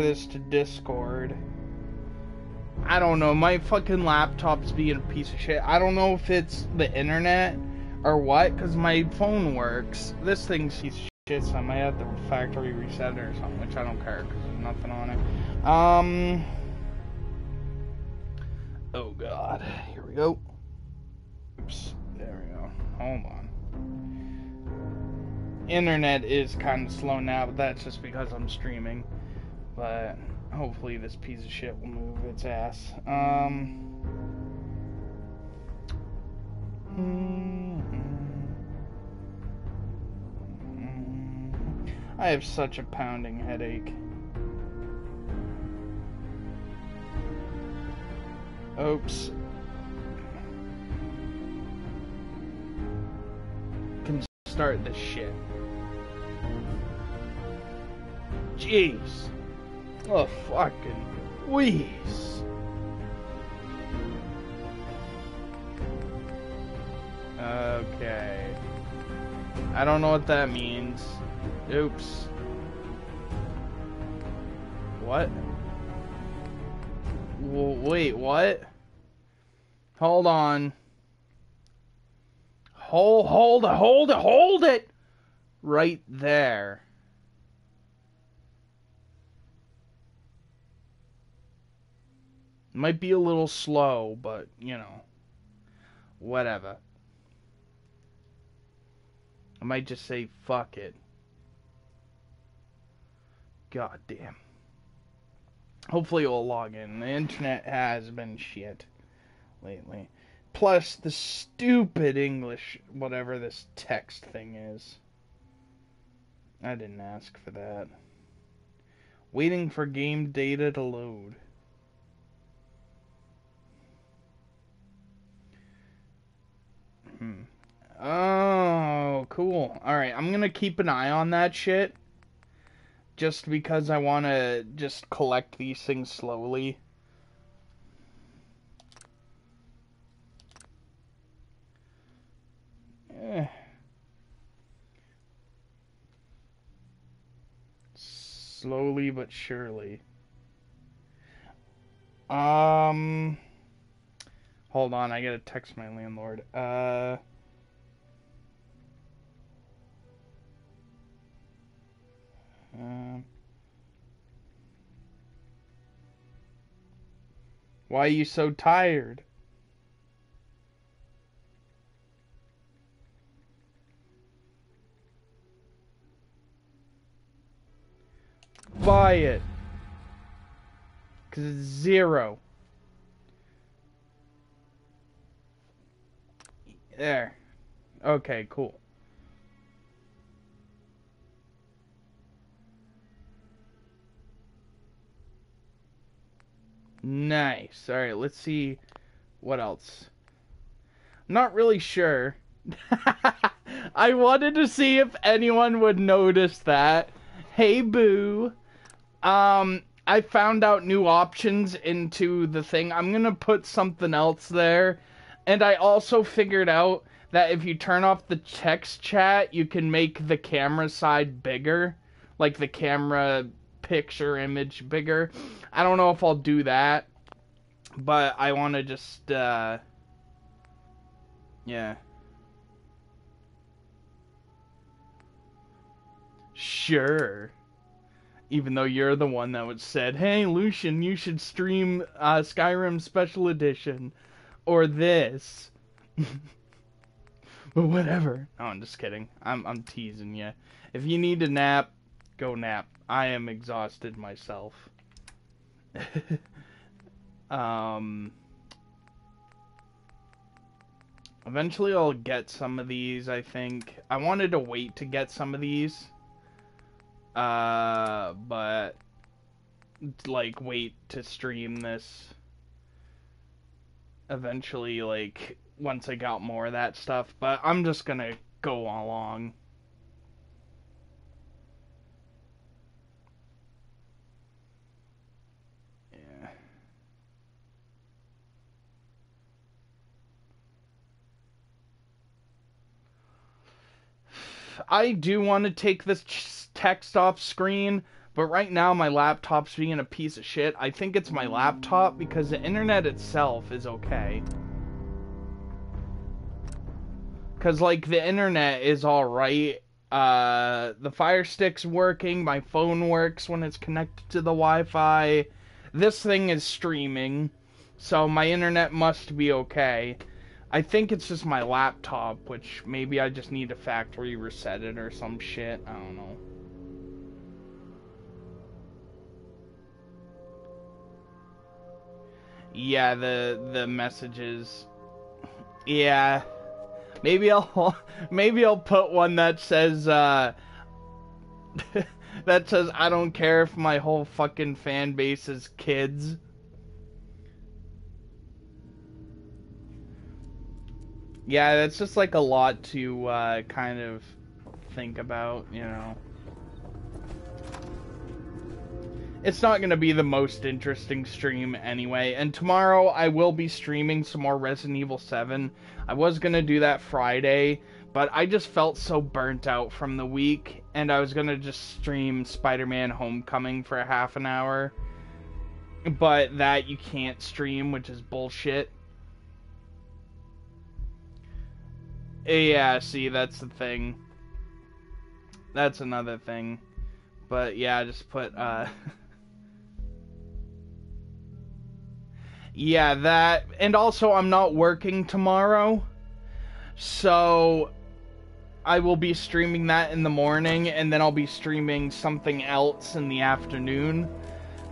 this to Discord. I don't know. My fucking laptop's being a piece of shit. I don't know if it's the internet or what, because my phone works. This thing's piece of shit, so I might have to factory reset it or something, which I don't care because there's nothing on it. Um. Oh god. Here we go. Oops. There we go. Hold on. Internet is kind of slow now, but that's just because I'm streaming. But hopefully this piece of shit will move its ass. Um. I have such a pounding headache. Oops. Can start this shit. Jeez. Oh, fucking wheeze. Okay. I don't know what that means. Oops. What? Well, wait, what? Hold on. Hold, hold hold hold it! Right there. Might be a little slow, but, you know, whatever. I might just say fuck it. God damn. Hopefully it will log in. The internet has been shit lately. Plus the stupid English, whatever this text thing is. I didn't ask for that. Waiting for game data to load. Oh, cool. Alright, I'm gonna keep an eye on that shit. Just because I want to just collect these things slowly. Eh. Slowly but surely. Um... Hold on, I gotta text my landlord. Uh. Um. Why are you so tired? Buy it. Because it's zero. There. Okay, cool. Nice. Alright, let's see what else. Not really sure. I wanted to see if anyone would notice that. Hey, boo. Um, I found out new options into the thing. I'm gonna put something else there and I also figured out that if you turn off the text chat, you can make the camera side bigger, like the camera picture image bigger. I don't know if I'll do that, but I want to just, uh, yeah. Sure. Even though you're the one that would said, "Hey, Lucian, you should stream uh, Skyrim Special Edition." Or this. but whatever. No, I'm just kidding. I'm I'm teasing you. If you need to nap, go nap. I am exhausted myself. um Eventually I'll get some of these, I think. I wanted to wait to get some of these. Uh but like wait to stream this eventually, like, once I got more of that stuff, but I'm just gonna go along. Yeah. I do want to take this text off screen, But right now, my laptop's being a piece of shit. I think it's my laptop because the internet itself is okay. Because, like, the internet is alright. Uh, the Fire Stick's working. My phone works when it's connected to the Wi Fi. This thing is streaming. So my internet must be okay. I think it's just my laptop, which maybe I just need to factory reset it or some shit. I don't know. Yeah, the the messages. Yeah. Maybe I'll maybe I'll put one that says uh that says I don't care if my whole fucking fan base is kids. Yeah, that's just like a lot to uh, kind of think about, you know. It's not going to be the most interesting stream anyway, and tomorrow I will be streaming some more Resident Evil 7. I was going to do that Friday, but I just felt so burnt out from the week, and I was going to just stream Spider Man Homecoming for a half an hour. But that you can't stream, which is bullshit. Yeah, see, that's the thing. That's another thing. But yeah, just put, uh. yeah, that. And also, I'm not working tomorrow. So. I will be streaming that in the morning, and then I'll be streaming something else in the afternoon.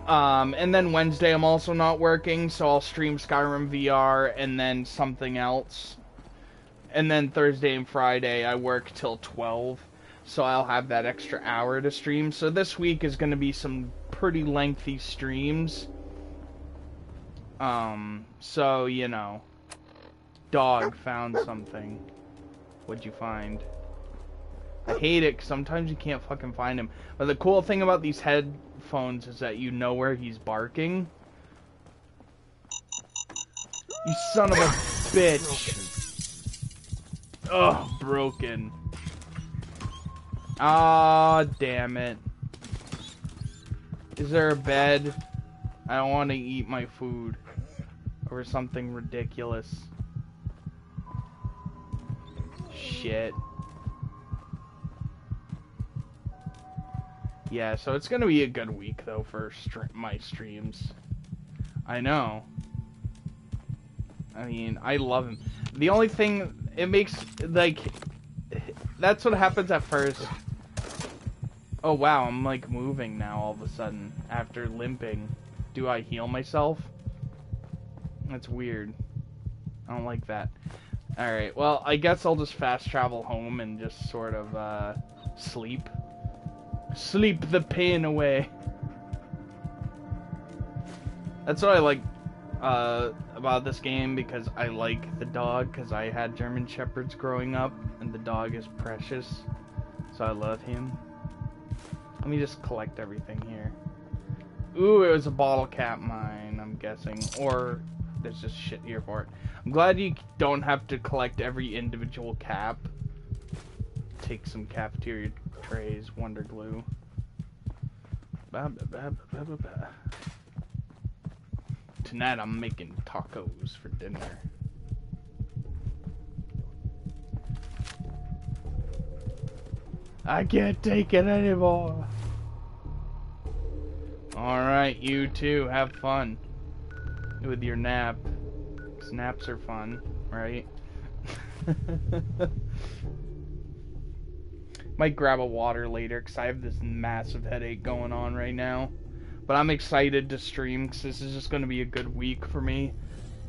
Um, and then Wednesday, I'm also not working, so I'll stream Skyrim VR and then something else and then Thursday and Friday I work till 12, so I'll have that extra hour to stream. So this week is going to be some pretty lengthy streams. Um, so, you know, dog found something. What'd you find? I hate it sometimes you can't fucking find him. But the cool thing about these headphones is that you know where he's barking. You son of a bitch. Oh, broken. Ah, damn it. Is there a bed? I don't want to eat my food. Or something ridiculous. Shit. Yeah, so it's gonna be a good week, though, for my streams. I know. I mean, I love him. The only thing it makes like that's what happens at first. Oh wow, I'm like moving now all of a sudden after limping. Do I heal myself? That's weird. I don't like that. Alright, well, I guess I'll just fast travel home and just sort of, uh, sleep. Sleep the pain away. That's what I like uh, about this game because I like the dog because I had German Shepherds growing up and the dog is precious. So I love him. Let me just collect everything here. Ooh, it was a bottle cap mine, I'm guessing. Or there's just shit here for it. I'm glad you don't have to collect every individual cap. Take some cafeteria trays, Wonder Glue. Tonight I'm making tacos for dinner. I can't take it anymore. Alright, you too. Have fun with your nap. Snaps are fun, right? Might grab a water later because I have this massive headache going on right now. But I'm excited to stream because this is just going to be a good week for me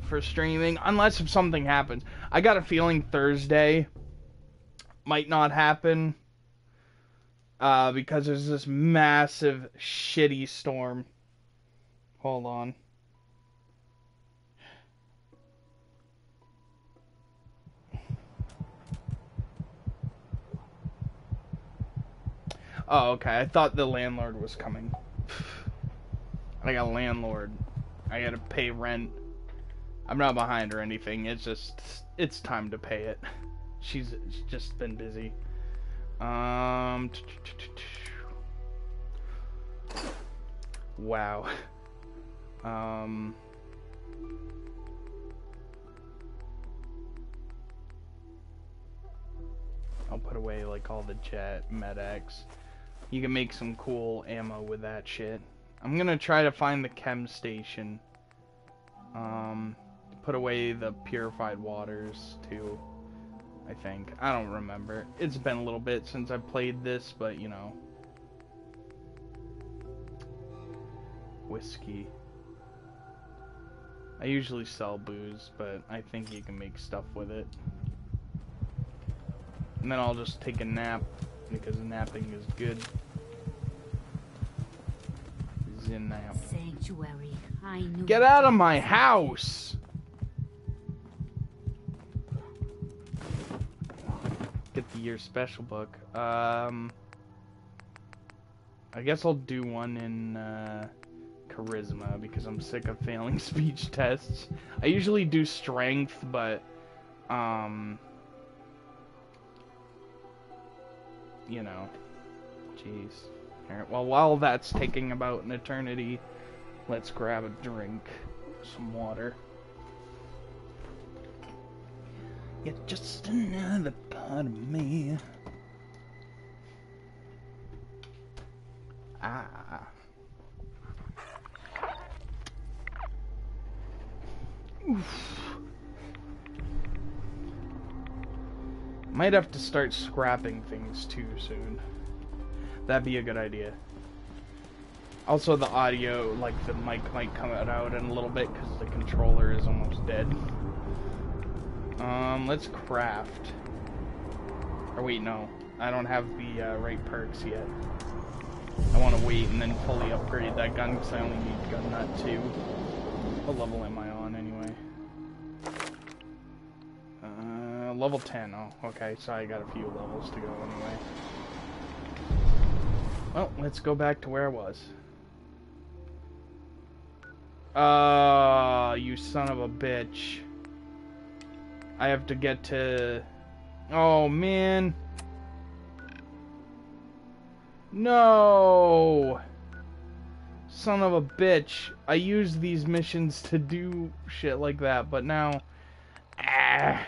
for streaming. Unless if something happens. I got a feeling Thursday might not happen. Uh, because there's this massive shitty storm. Hold on. Oh, okay. I thought the landlord was coming. I got a landlord. I gotta pay rent. I'm not behind or anything. It's just it's time to pay it. She's just been busy. Um. Wow. Um... I'll put away like all the jet Med-X. You can make some cool ammo with that shit. I'm gonna try to find the chem station. Um, put away the purified waters too. I think. I don't remember. It's been a little bit since I played this, but you know. Whiskey. I usually sell booze, but I think you can make stuff with it. And then I'll just take a nap, because napping is good. Zen nap. Sanctuary. I knew Get out of my house! Get the year special book. Um, I guess I'll do one in uh, charisma because I'm sick of failing speech tests. I usually do strength, but um, you know, jeez. Alright, well, while that's taking about an eternity, let's grab a drink, some water. You're just another part of me. Ah. Oof. Might have to start scrapping things too soon. That'd be a good idea. Also, the audio, like the mic might come out in a little bit because the controller is almost dead. Um, let's craft. Or wait, no. I don't have the uh, right perks yet. I want to wait and then fully upgrade that gun because I only need gun nut 2. What level am I on anyway? Uh, level 10. Oh, okay. So I got a few levels to go anyway. Well, let's go back to where I was. Ah, you son of a bitch. I have to get to... Oh, man. No! Son of a bitch. I use these missions to do shit like that, but now... Ah,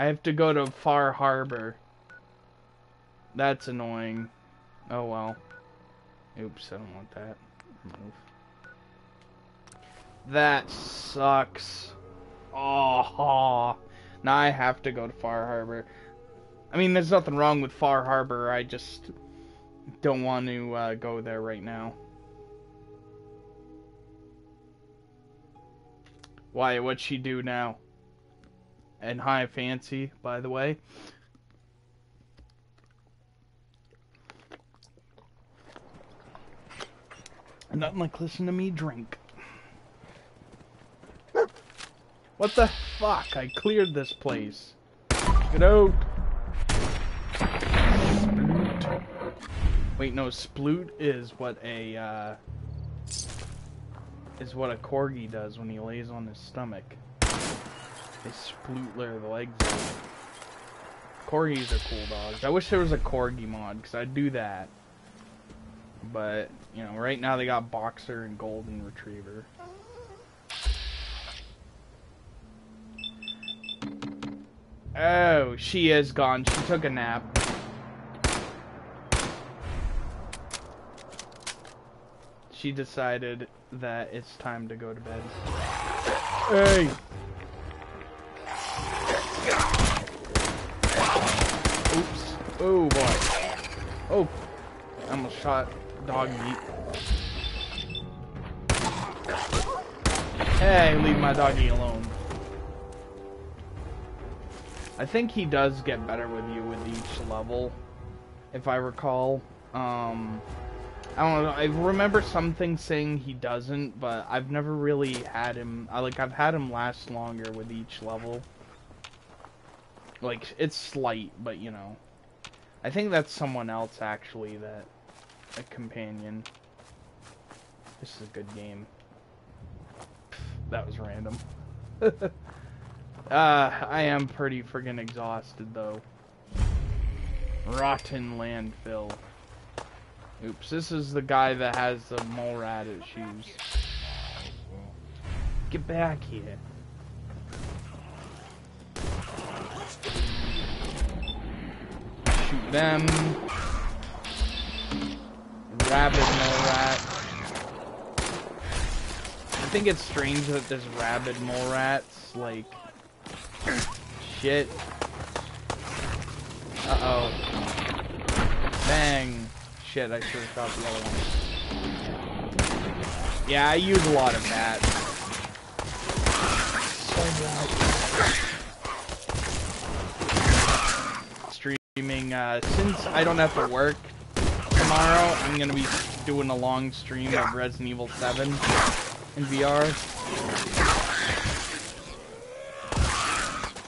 I have to go to Far Harbor. That's annoying. Oh well. Oops, I don't want that. Move. That sucks. Oh, now I have to go to Far Harbor. I mean, there's nothing wrong with Far Harbor. I just don't want to uh, go there right now. Why? What'd she do now? And high fancy, by the way. Nothing like listen to me drink. What the fuck? I cleared this place. Get out. Sploot. Wait, no, sploot is what a, uh, is what a corgi does when he lays on his stomach. They sploot their legs. Corgis are cool dogs. I wish there was a corgi mod, because I'd do that. But, you know, right now they got Boxer and Golden Retriever. Oh, she is gone. She took a nap. She decided that it's time to go to bed. Hey! Oh boy. Oh. I almost shot dog meat. Hey, leave my doggy alone. I think he does get better with you with each level, if I recall. Um, I don't know. I remember something saying he doesn't, but I've never really had him. I like I've had him last longer with each level. Like it's slight, but you know. I think that's someone else actually that a companion. This is a good game. That was random. uh, I am pretty friggin' exhausted though. Rotten landfill. Oops, this is the guy that has the mole rat shoes. Get back here. Them. Rabid mole rat. I think it's strange that there's rabid mole rats, like, shit. Uh-oh. Bang. Shit, I should have shot the other one. Yeah, I use a lot of bats. Streaming, uh, since I don't have to work tomorrow, I'm gonna be doing a long stream of Resident Evil 7 in VR.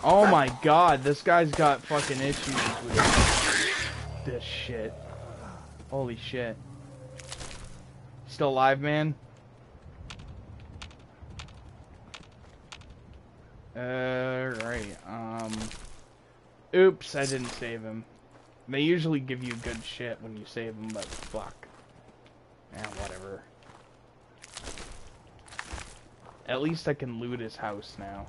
Oh my god, this guy's got fucking issues with this shit. Holy shit. Still alive, man? Uh, right, um... Oops, I didn't save him. They usually give you good shit when you save them, but fuck. Yeah, whatever. At least I can loot his house now.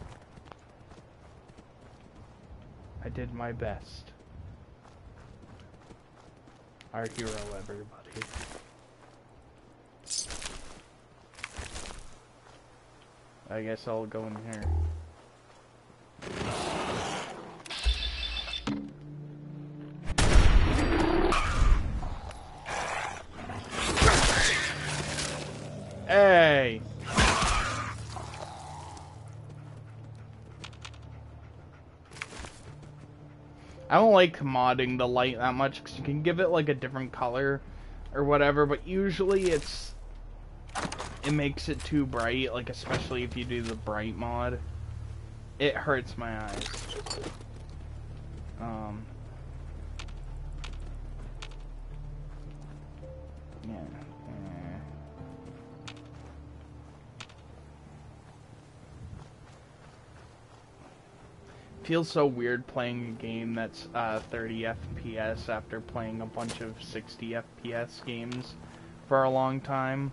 I did my best. Our hero, everybody. I guess I'll go in here. Hey! I don't like modding the light that much because you can give it like a different color or whatever, but usually it's it makes it too bright, like especially if you do the bright mod. It hurts my eyes. Um Yeah. Feels so weird playing a game that's uh, 30 FPS after playing a bunch of 60 FPS games for a long time.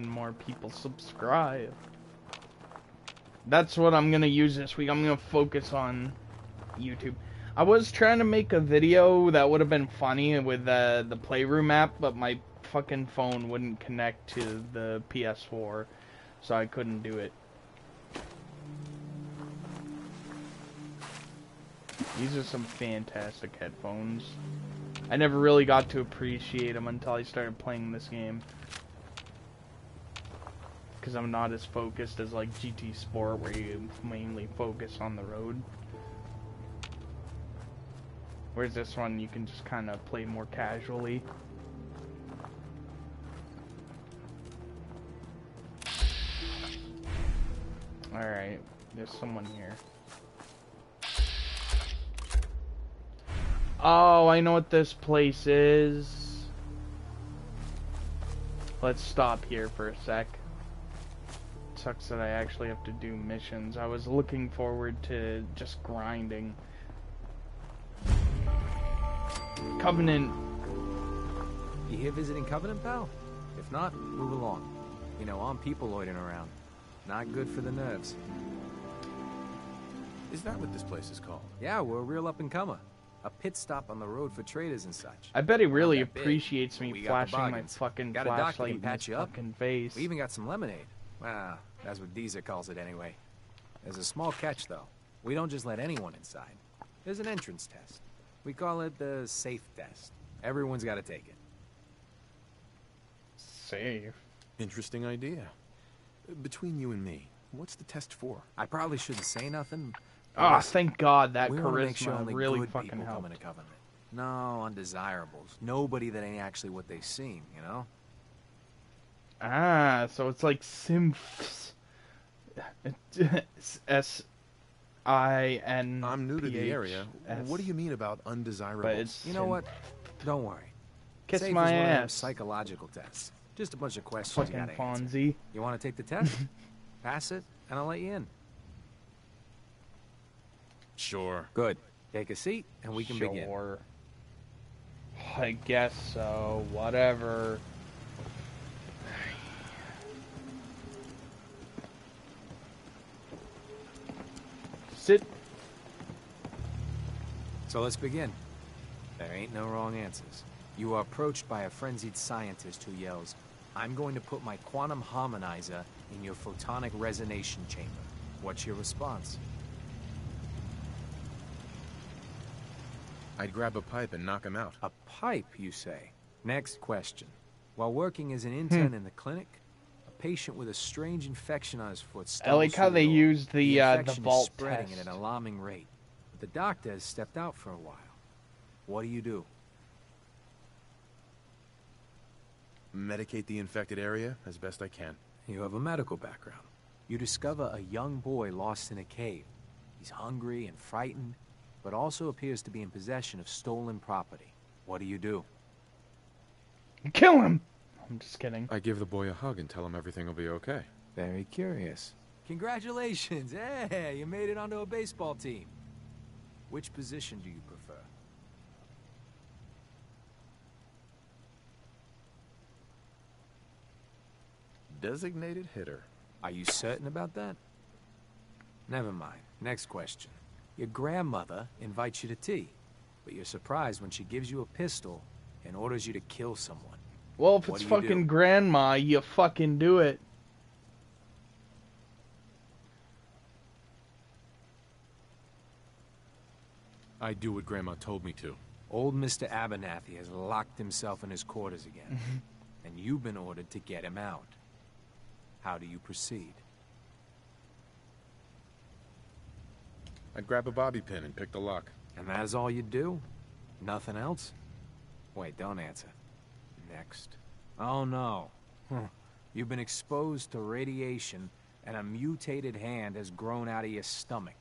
Hoping more people subscribe. That's what I'm gonna use this week. I'm gonna focus on YouTube. I was trying to make a video that would have been funny with uh, the Playroom app, but my fucking phone wouldn't connect to the PS4, so I couldn't do it. These are some fantastic headphones. I never really got to appreciate them until I started playing this game. Because I'm not as focused as like GT Sport where you mainly focus on the road. Whereas this one you can just kind of play more casually. Alright, there's someone here. Oh, I know what this place is. Let's stop here for a sec. Sucks that I actually have to do missions. I was looking forward to just grinding. Covenant. You here visiting Covenant, pal? If not, move along. You know, I'm people loitering around. Not good for the nerves. Is that what this place is called? Yeah, we're a real up-and-comer. A pit stop on the road for traders and such. I bet he really Not that big. appreciates me We flashing my fucking Got a doc that flashlight in his fucking face. We even got some lemonade. Well, that's what Deezer calls it anyway. There's a small catch, though. We don't just let anyone inside. There's an entrance test. We call it the safe test. Everyone's got to take it. Safe. Interesting idea. Between you and me, what's the test for? I probably shouldn't say nothing. but Ah, listen, thank God that we wanna make sure only really good fucking people come helped. into Covenant. No, undesirables. Nobody that ain't actually what they seem, you know? Ah, so it's like Simps. S I N. I'm new to the area. What do you mean about undesirable? But You know what? Don't worry. Kiss Safe my is one of them ass. psychological tests. Just a bunch of questions you Fucking gotta. Fonzie. You want to take the test? Pass it, and I'll let you in. Sure. Good. Take a seat, and we can begin. sure. I guess so. Whatever. Sit. So let's begin. There ain't no wrong answers. You are approached by a frenzied scientist who yells, I'm going to put my quantum harmonizer in your photonic resonation chamber. What's your response? I'd grab a pipe and knock him out. A pipe, you say? Next question. While working as an intern hmm. in the clinic, a patient with a strange infection on his foot I like how they door. used the, uh, the infection is vault spreading test. at an alarming rate. But the doctor has stepped out for a while. What do you do? Medicate the infected area as best I can. You have a medical background. You discover a young boy lost in a cave. He's hungry and frightened, but also appears to be in possession of stolen property. What do you do? Kill him! I'm just kidding. I give the boy a hug and tell him everything will be okay. Very curious. Congratulations! Hey, you made it onto a baseball team. Which position do you prefer? Designated hitter. Are you certain about that? Never mind. Next question. Your grandmother invites you to tea, but you're surprised when she gives you a pistol and orders you to kill someone. Well, if What it's do you fucking do? grandma, you fucking do it. I do what Grandma told me to. Old Mr. Abernathy has locked himself in his quarters again, mm-hmm. and you've been ordered to get him out. How do you proceed? I'd grab a bobby pin and pick the lock. And that is all you'd do? Nothing else? Wait, don't answer. Next. Oh no. You've been exposed to radiation, and a mutated hand has grown out of your stomach.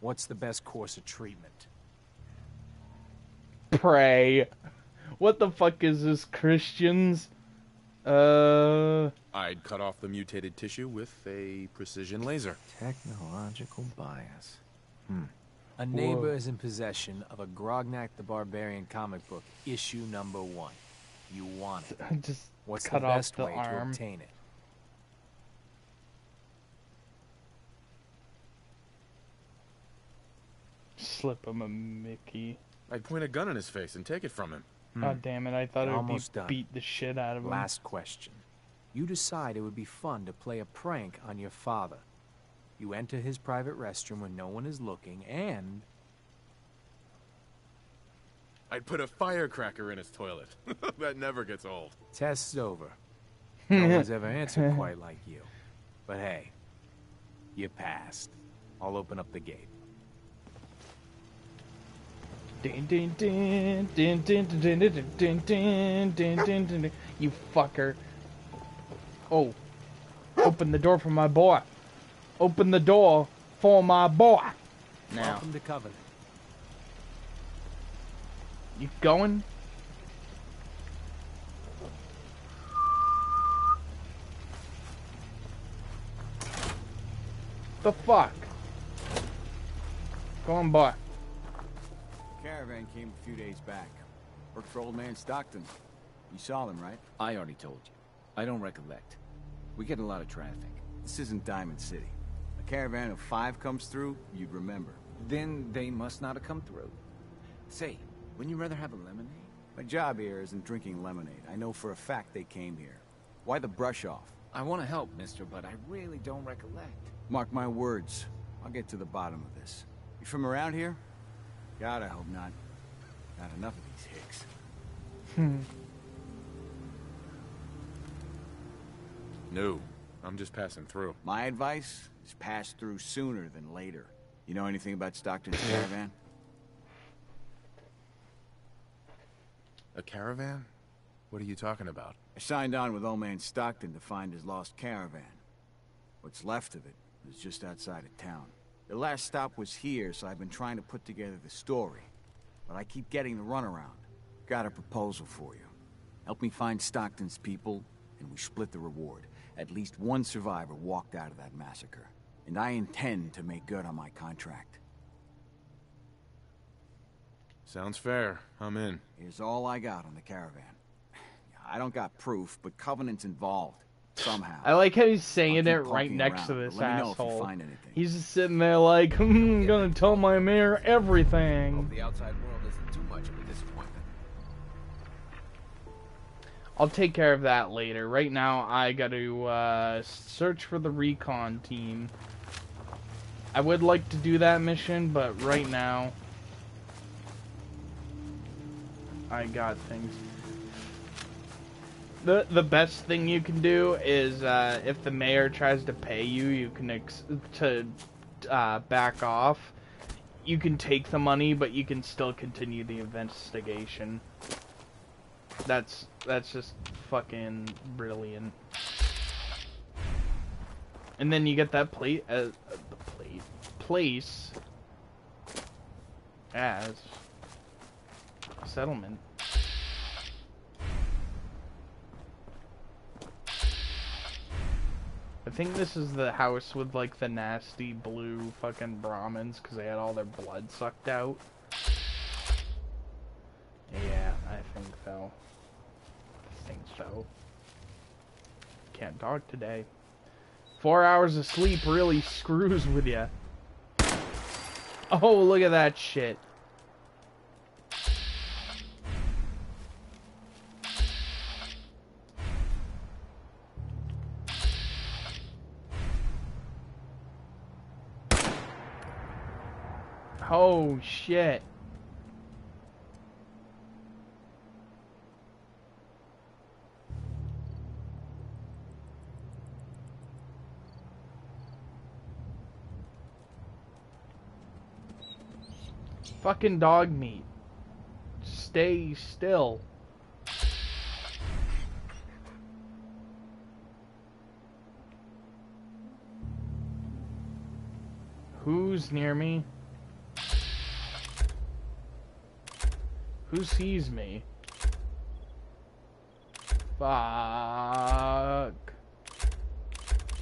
What's the best course of treatment? Pray. What the fuck is this, Christians? Uh. I'd cut off the mutated tissue with a precision laser. Technological bias. Hmm. A neighbor Whoa. is in possession of a Grognak the Barbarian comic book, issue number one. You want it. Just What's cut the off best the way to obtain it? Slip him a Mickey. I'd point a gun in his face and take it from him. Hmm. God damn it! I thought it would be done. beat the shit out of him. Last question. You decide it would be fun to play a prank on your father. You enter his private restroom when no one is looking, and I'd put a firecracker in his toilet. that never gets old. Test's over. No one's ever answered quite like you. But hey, you passed. I'll open up the gate. You fucker. Oh. Open the door for my boy. Open the door for my boy. Now. Welcome to Covenant. You going? The fuck? Go on, boy. Caravan came a few days back. Worked for old man Stockton. You saw them, right? I already told you. I don't recollect. We get a lot of traffic. This isn't Diamond City. A caravan of five comes through, you'd remember. Then they must not have come through. Say, wouldn't you rather have a lemonade? My job here isn't drinking lemonade. I know for a fact they came here. Why the brush off? I want to help, mister, but I really don't recollect. Mark my words. I'll get to the bottom of this. You from around here? God, I hope not. Not enough of these hicks. Hmm. No, I'm just passing through. My advice is pass through sooner than later. You know anything about Stockton's caravan? A caravan? What are you talking about? I signed on with old man Stockton to find his lost caravan. What's left of it is just outside of town. The last stop was here, so I've been trying to put together the story. But I keep getting the runaround. Got a proposal for you. Help me find Stockton's people, and we split the reward. At least one survivor walked out of that massacre. And I intend to make good on my contract. Sounds fair. I'm in. Here's all I got on the caravan. I don't got proof, but Covenant's involved. Somehow. I like how he's saying I'll it right next around, to this let me know if you asshole. find anything. He's just sitting there like, hmm, I'm gonna tell my mayor everything. Hope the outside world isn't too much of a disappointment. I'll take care of that later. Right now, I gotta uh, search for the recon team. I would like to do that mission, but right now, I got things. The the best thing you can do is uh, if the mayor tries to pay you, you can ex- to uh, back off. You can take the money, but you can still continue the investigation. That's that's just fucking brilliant. And then you get that plate uh, the plate place as settlement. I think this is the house with like the nasty blue fucking Brahmins because they had all their blood sucked out. Yeah, I think so. I think so. Can't talk today. Four hours of sleep really screws with you. Oh, look at that shit. Oh shit. Fucking Dogmeat. Stay still. Who's near me? Who sees me? Fuck.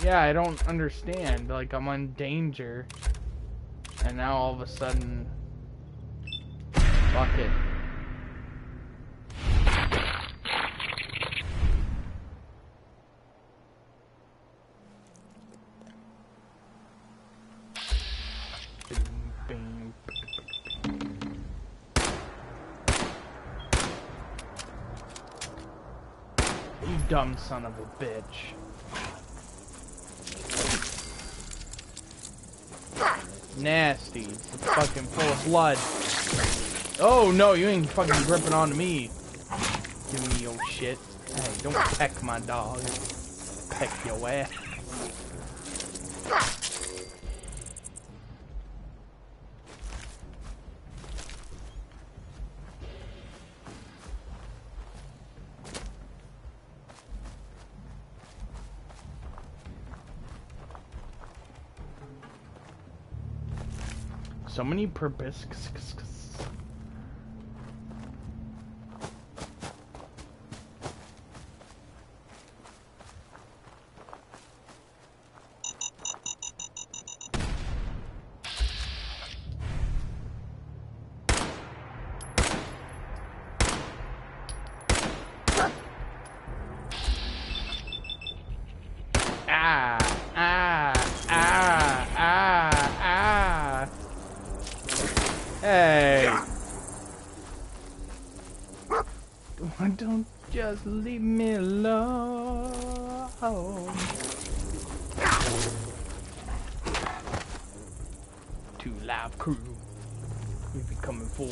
Yeah, I don't understand. Like, I'm in danger. And now all of a sudden. Fuck it. Bing, bing. You dumb son of a bitch. Nasty. It's fucking full of blood. Oh no, you ain't fucking gripping onto me. Give me your shit. Hey, don't peck my dog. Peck your ass. So many probiscus. Ah, ah, ah, ah, ah. Hey. Why don't just leave me alone? 2 Live Crew. We be coming for you.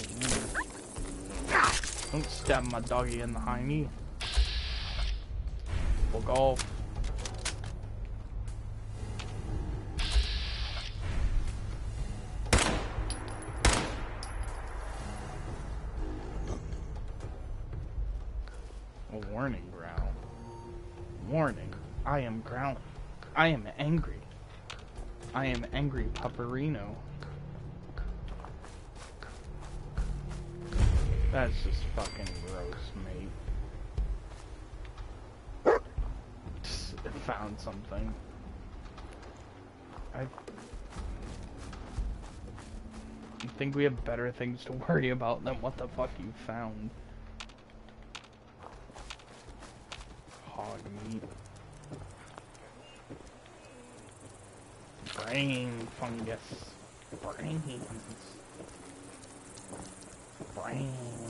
Don't stab my doggy in the. Fuck found something. I think we have better things to worry about than what the fuck you found. Hog meat. Brain fungus. Brains. Brains.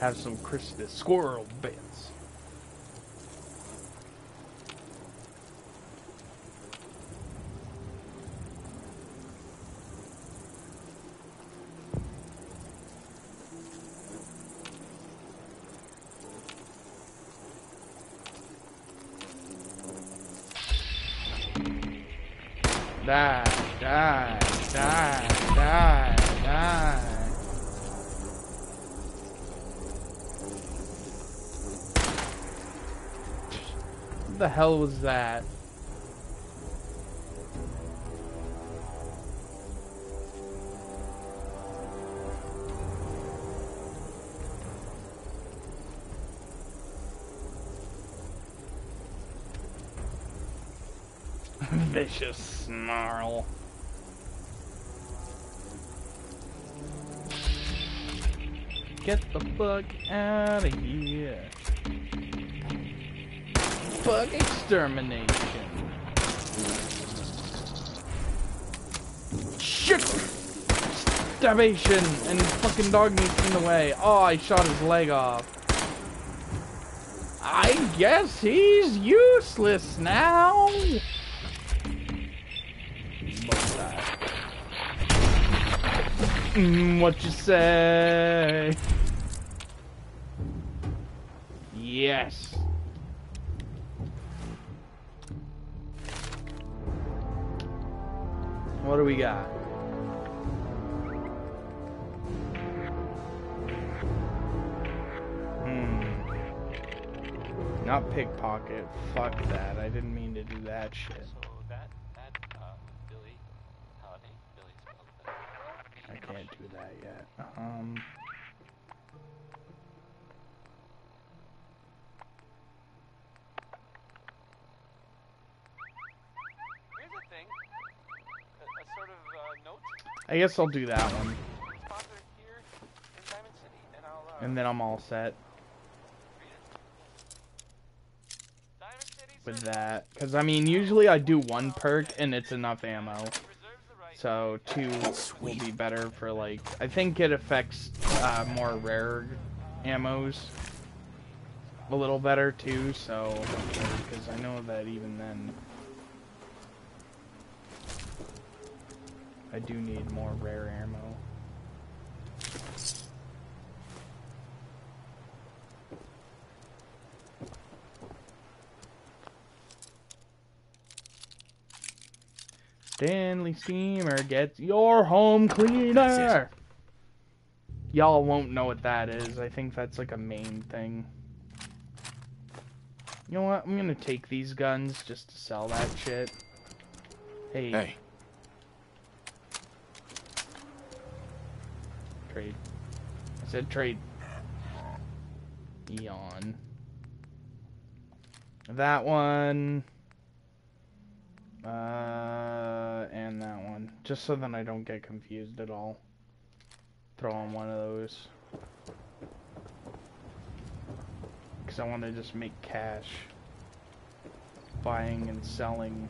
Have some crispy squirrel bits. Hell was that? Vicious snarl. Get the fuck out of here. Fuck extermination. Shit! Starvation and fucking Dogmeat's in the way. Oh, I shot his leg off. I guess he's useless now. Mm, what you say? We got? Hmm. Not pickpocket. Fuck that. I didn't mean to do that shit. So that that uh, Billy, howdy, Billy spelled that. I can't do that yet. Um. Here's a thing, a, a sort of uh, note. I guess I'll do that one. And then I'm all set with that. Because, I mean, usually I do one perk and it's enough ammo. So two will be better for, like, I think it affects uh, more rare ammos a little better too. So, because I know that even then, I do need more rare ammo. Stanley Steamer gets your home cleaner. Y'all won't know what that is. I think that's like a main thing. You know what? I'm gonna take these guns just to sell that shit. Hey, Hey, trade. I said trade. Yawn. That one. Uh, and that one. Just so that I don't get confused at all. Throw on one of those. Because I want to just make cash. Buying and selling.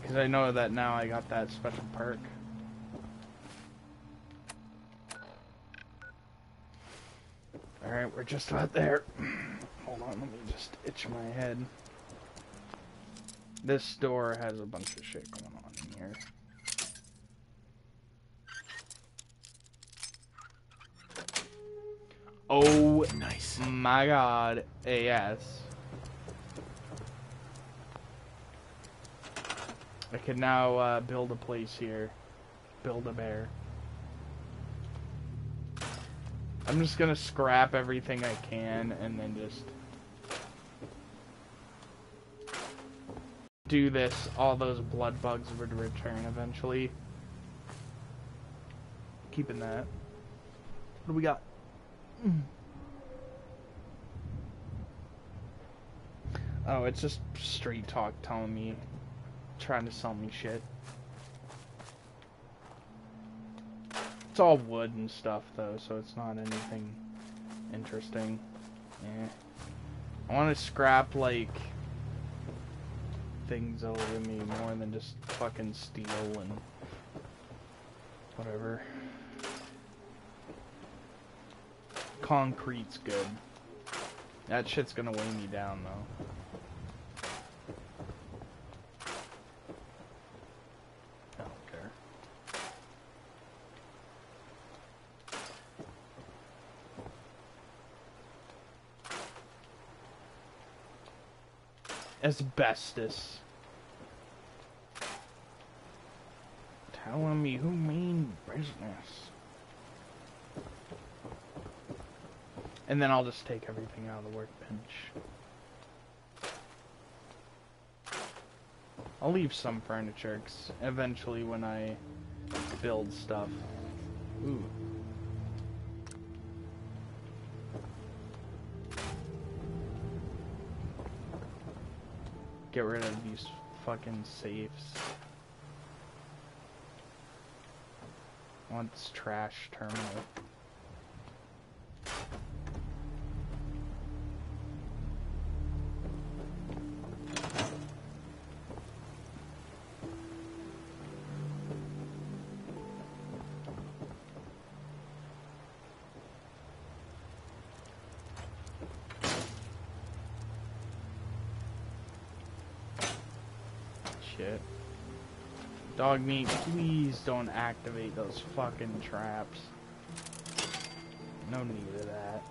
Because I know that now I got that special perk. Alright, we're just about there. Hold on, let me just itch my head. This store has a bunch of shit going on in here. Oh Nice. my god, AS. I can now uh, build a place here. Build a bear. I'm just gonna scrap everything I can and then just do this. All those blood bugs would return eventually. Keeping that. What do we got? Oh, it's just straight talk telling me, trying to sell me shit. It's all wood and stuff though, so it's not anything interesting. Yeah. I want to scrap like things over me more than just fucking steel and whatever. Concrete's good. That shit's gonna weigh me down though. I don't care. Asbestos. Telling me who mean business. And then I'll just take everything out of the workbench. I'll leave some furniture eventually when I build stuff. Ooh. Get rid of these fucking safes. This trash terminal. Dogmeat, please don't activate those fucking traps. No need of that.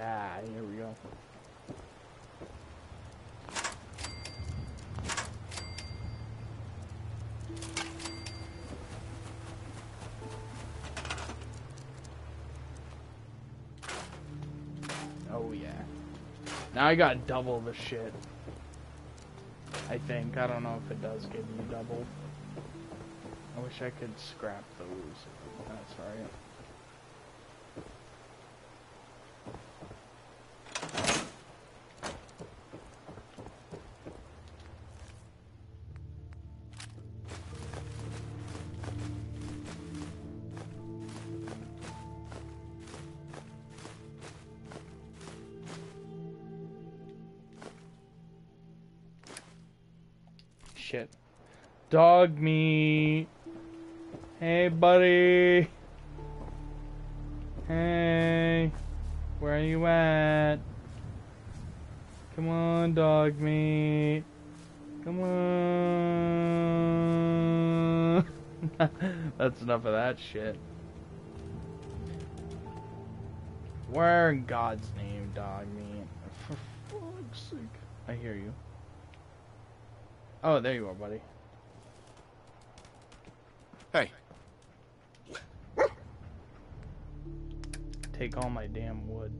Ah, here we go. Oh yeah. Now I got double the shit. Think. I don't know if it does give you double. I wish I could scrap those. That's right. Dogmeat. Hey, buddy. Hey. Where are you at? Come on, Dogmeat. Come on. That's enough of that shit. Where in God's name, Dogmeat? For fuck's sake. I hear you. Oh, there you are, buddy. Hey, Take all my damn wood.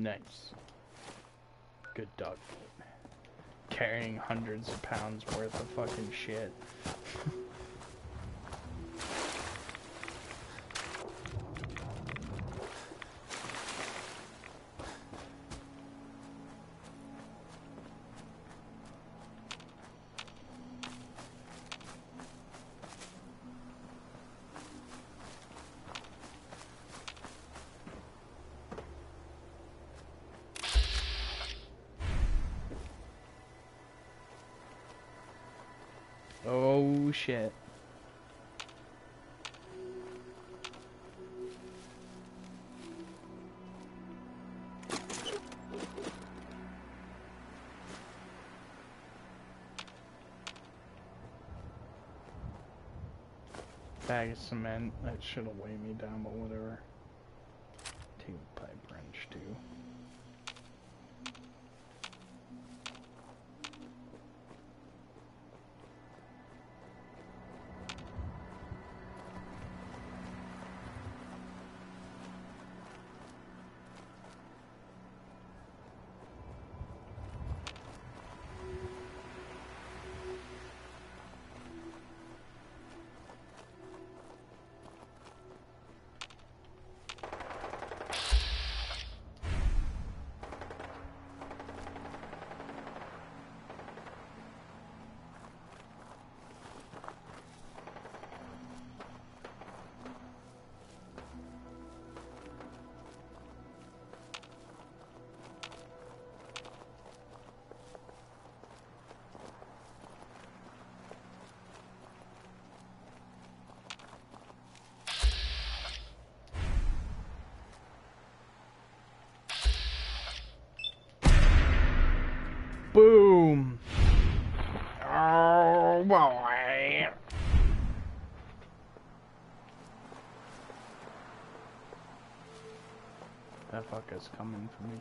Nice. Good dog. Carrying hundreds of pounds worth of fucking shit. Oh shit. Bag of cement. That should have weighed me down, but whatever. Boom. Oh boy. That fucker's coming for me.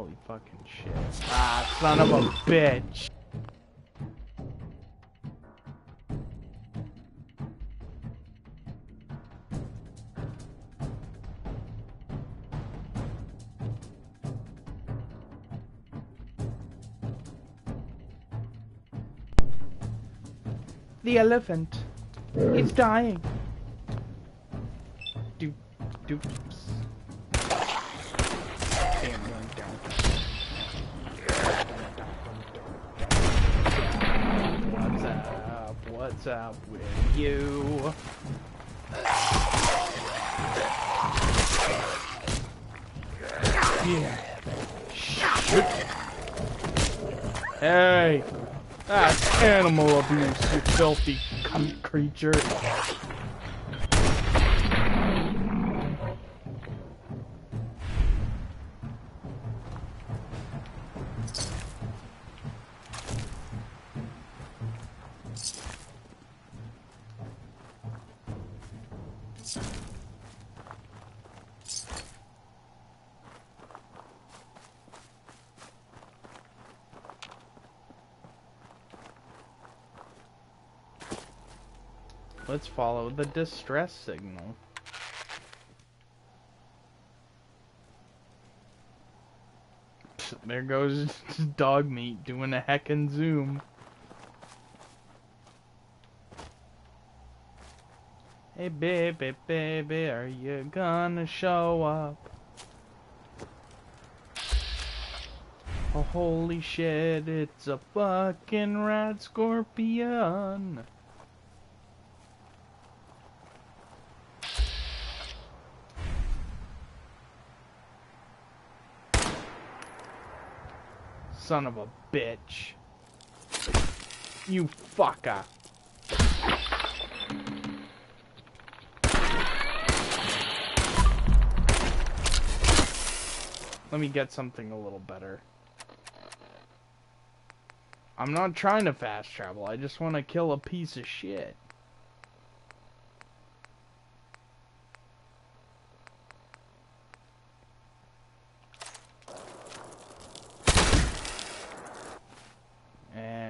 Holy fucking shit. Ah, son of a bitch. The elephant is dying. Up with you? Yeah. Hey, that's animal abuse, you filthy cunt creature. The distress signal. There goes Dogmeat doing a heckin' zoom. Hey baby, baby, are you gonna show up? Oh holy shit, it's a fucking radscorpion. Son of a bitch. You fucker. Let me get something a little better. I'm not trying to fast travel. I just want to kill a piece of shit.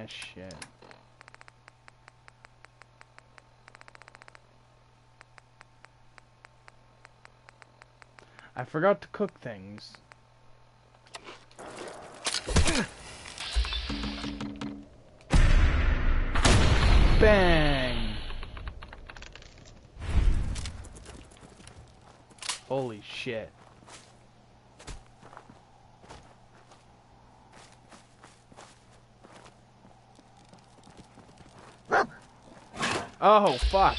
Eh, shit. I forgot to cook things. Bang! Holy shit. Oh, fuck.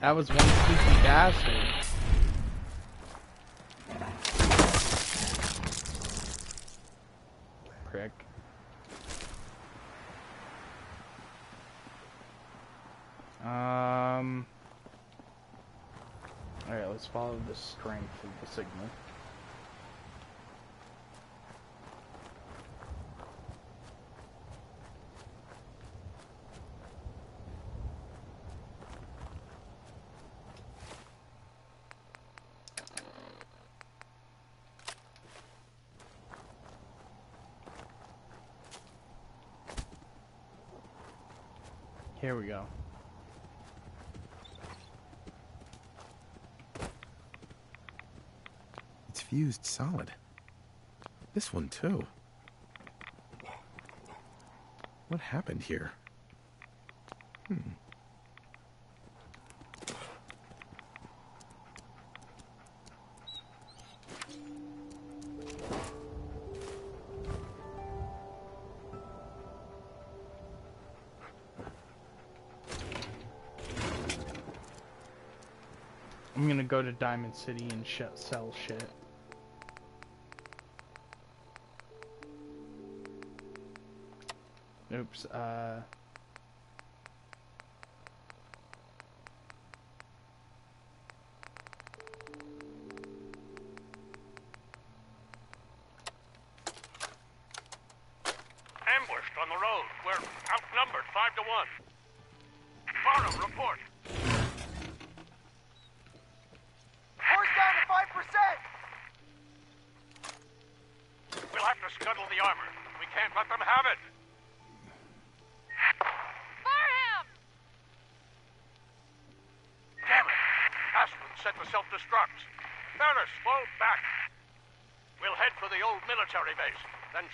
That was one sneaky bastard. Prick. Um. Alright, let's follow the strength of the signal. Here we go. Fused solid. This one, too. What happened here? Hmm. I'm gonna go to Diamond City and sh sell shit. Oops, uh...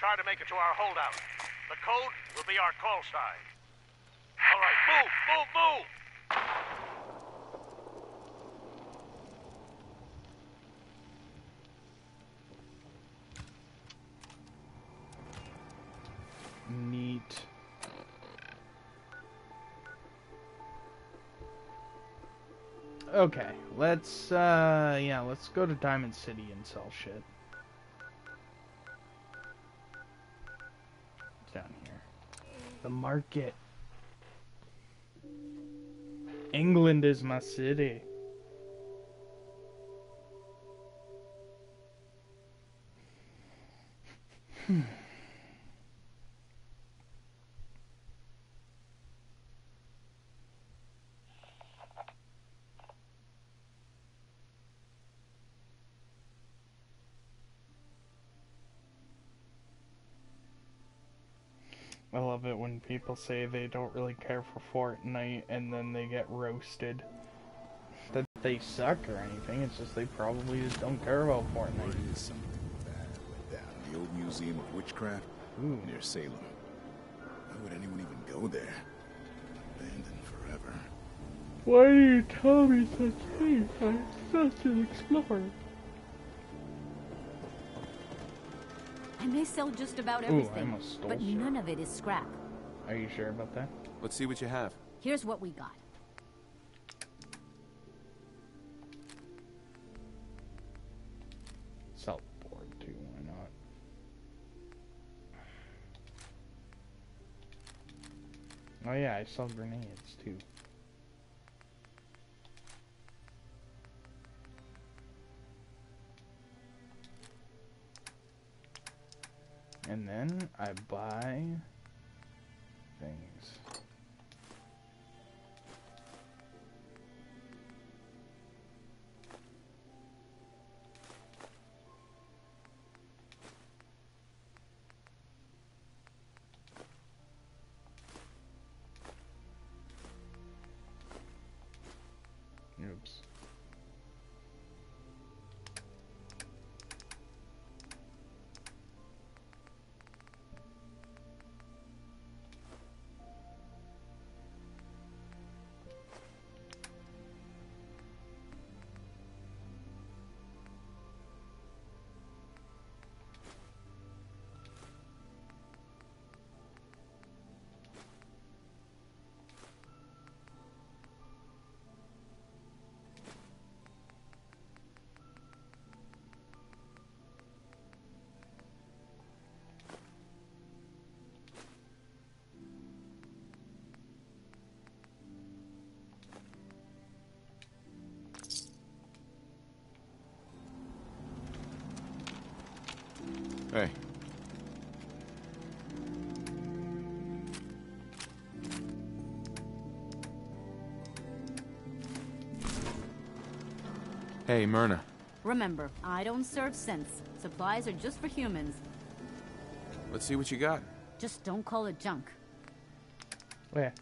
try to make it to our holdout. The code will be our call sign. All right, move, move, move! Neat. Okay, let's, uh, yeah, let's go to Diamond City and sell shit. Down here. The market. England is my city. Hmm. I love it when people say they don't really care for Fortnite and then they get roasted. That they suck or anything, it's just they probably just don't care about Fortnite. is something bad went down in the old Museum of Witchcraft Ooh. near Salem. Why would anyone even go there? Abandoned forever. Why do you tell me such things? I'm such an explorer. I may sell just about everything, almost stole but shit. none of it is scrap. Are you sure about that? Let's see what you have. Here's what we got. Sell the board too, why not? Oh yeah, I sell grenades too. And then I buy things. Hey. Hey, Myrna. Remember, I don't serve synths. Supplies are just for humans. Let's see what you got. Just don't call it junk. Where?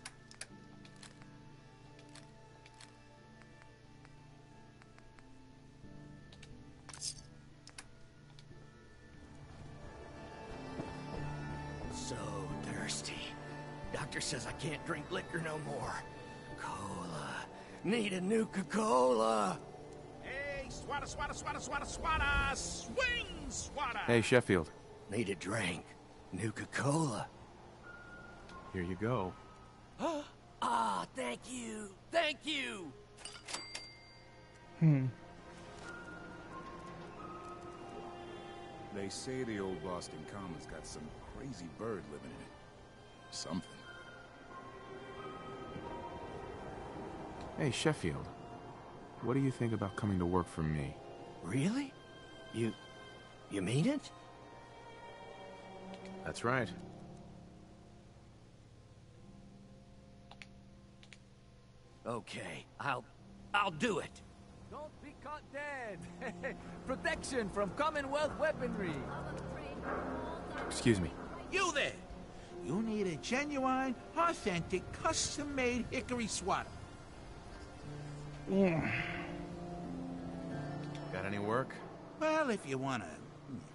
Can't drink liquor no more. Cola. Need a Nuka Cola. Hey, swata, swata, swata, swata, swata! Swing, swata! Hey, Sheffield. Need a drink. Nuka Cola. Here you go. Ah, thank you. Thank you. Hmm. They say the old Boston Common's got some crazy bird living in it. Something. Hey, Sheffield. What do you think about coming to work for me? Really? You. you mean it? That's right. Okay, I'll. I'll do it. Don't be caught dead. Protection from Commonwealth weaponry. Excuse me. You there! You need a genuine, authentic, custom-made hickory swatter. Yeah. Got any work? Well, if you want to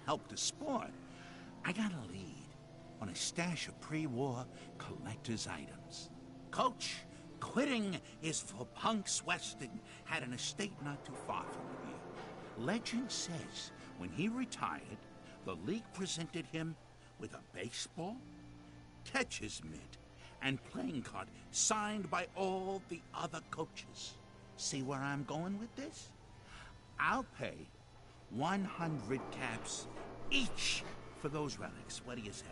help the sport, I got a lead on a stash of pre-war collector's items. Coach, quitting is for punks Weston had an estate not too far from here. Legend says when he retired, the league presented him with a baseball, catcher's mitt, and playing card signed by all the other coaches. See where I'm going with this? I'll pay 100 caps each for those relics. What do you say?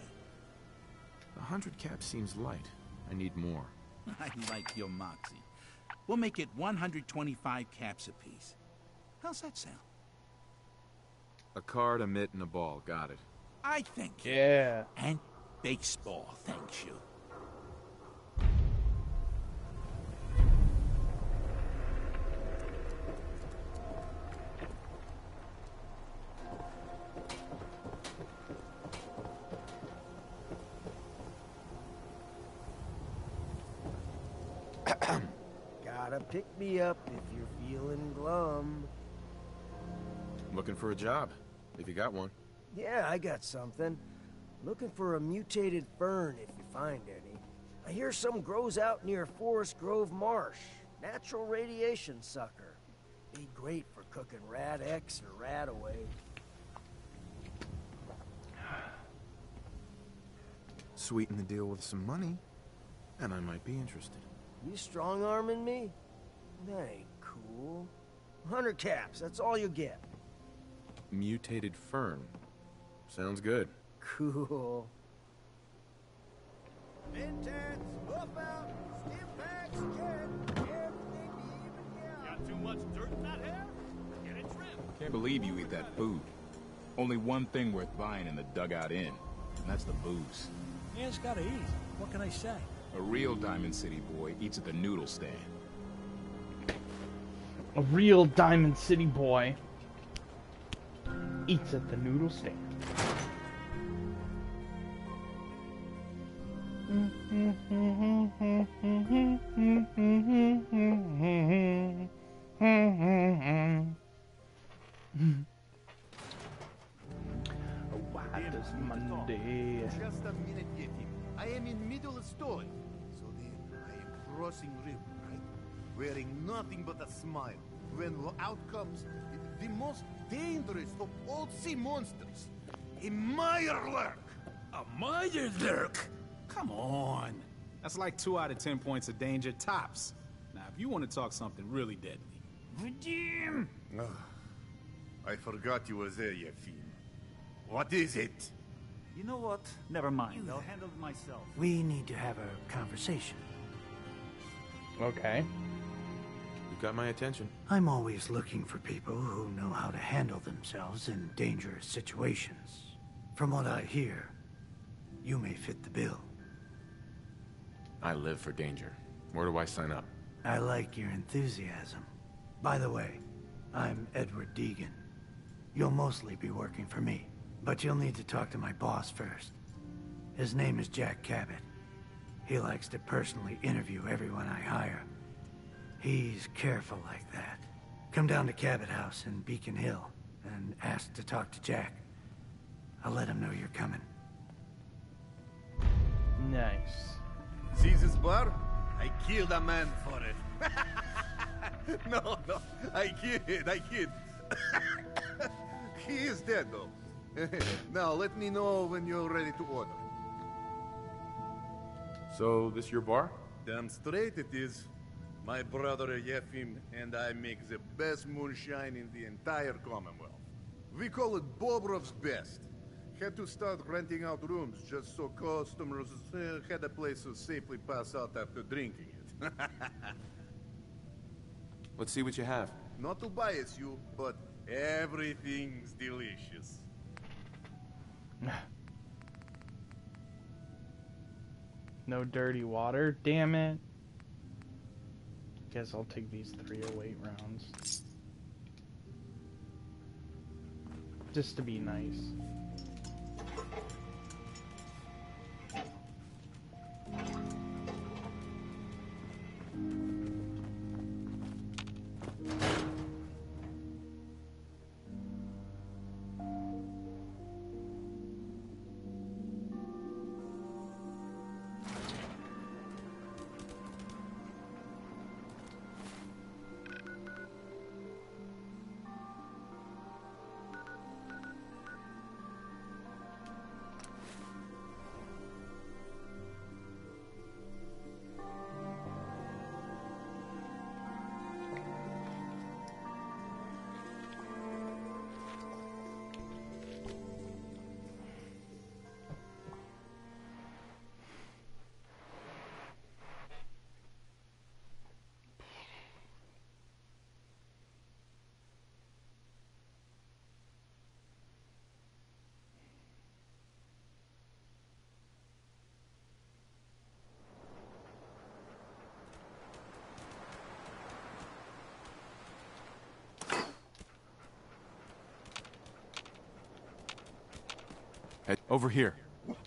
A hundred caps seems light. I need more. I like your moxie. We'll make it 125 caps apiece. How's that sound? A card, a mitt, and a ball. Got it. I think. Yeah. And baseball, thank you. Me up if you're feeling glum. Looking for a job. If you got one. Yeah, I got something. Looking for a mutated fern if you find any. I hear some grows out near Forest Grove Marsh. Natural radiation sucker. Be great for cooking Rad-X or RadAway. Sweeten the deal with some money, and I might be interested. You strong arming me? That ain't cool. Hundred caps, that's all you get. Mutated fern. Sounds good. Cool. Intense, Buffout, stim packs, jet, everything be even Got too much dirt in that hair? Get it trimmed. Can't believe you eat that food. Only one thing worth buying in the dugout inn. and that's the booze. Man's gotta eat. What can I say? A real Diamond City boy eats at the noodle stand. A real Diamond City boy eats at the noodle stand. What is Monday? Just a minute, Yeti. I am in middle of story. So then I am crossing river? Wearing nothing but a smile. When out comes the most dangerous of all sea monsters, a Mirelurk. A Mirelurk? Come on. That's like two out of ten points of danger tops. Now, if you want to talk something really deadly. Redeem! Ah, I forgot you were there, Yefim. What is it? You know what? Never mind. I'll handle it myself. We need to have a conversation. Okay. You got my attention. I'm always looking for people who know how to handle themselves in dangerous situations. From what I hear, you may fit the bill. I live for danger. Where do I sign up? I like your enthusiasm. By the way, I'm Edward Deegan. You'll mostly be working for me, but you'll need to talk to my boss first. His name is Jack Cabot. He likes to personally interview everyone I hire. He's careful like that. Come down to Cabot House in Beacon Hill and ask to talk to Jack. I'll let him know you're coming. Nice. See this bar? I killed a man for it. no, no, I kid, I kid. he is dead, though. now, let me know when you're ready to order. So, this your bar? Damn straight it is. My brother Yefim and I make the best moonshine in the entire Commonwealth. We call it Bobrov's Best. Had to start renting out rooms just so customers uh, had a place to safely pass out after drinking it. Let's see what you have. Not to bias you, but everything's delicious. No dirty water, damn it. Guess I'll take these 308 rounds. Just to be nice. Over here.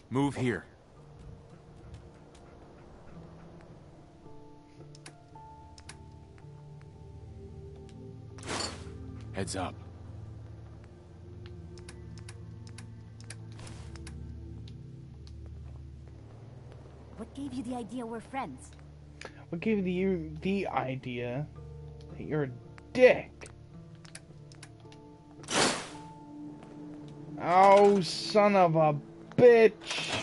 Move here. Heads up. What gave you the idea we're friends? What gave you the idea that you're a dick? Oh, son of a bitch.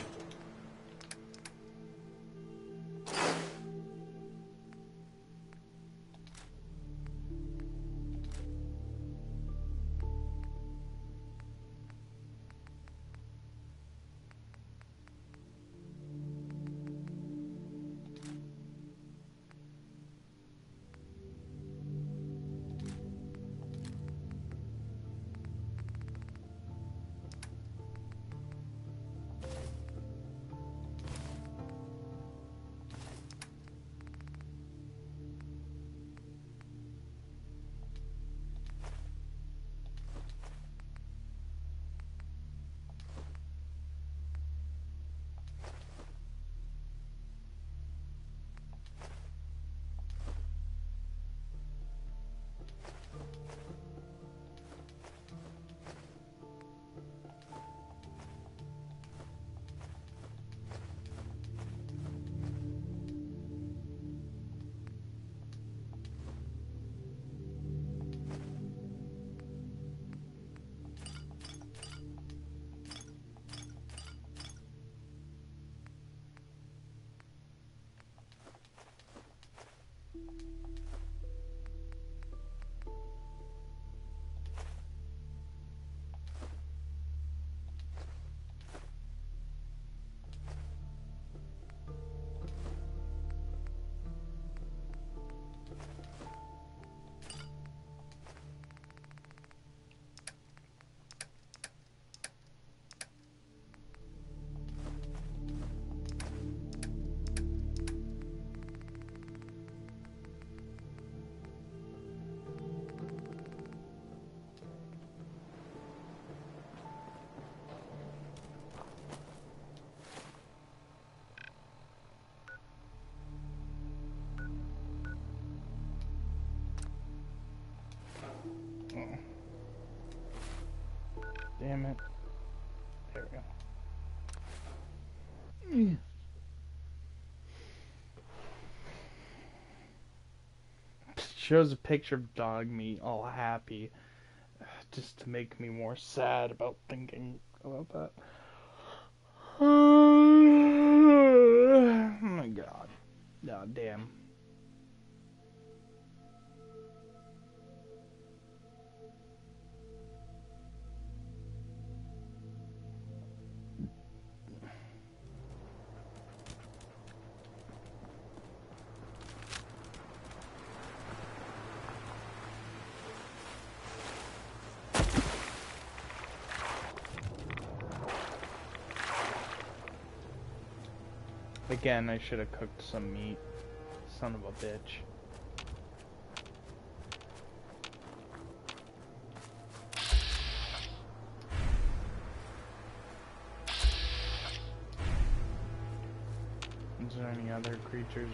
Damn it. There we go. Shows a picture of Dogmeat, all happy, just to make me more sad about thinking about that. Oh my god. God damn. Again, I should have cooked some meat. Son of a bitch. Is there any other creatures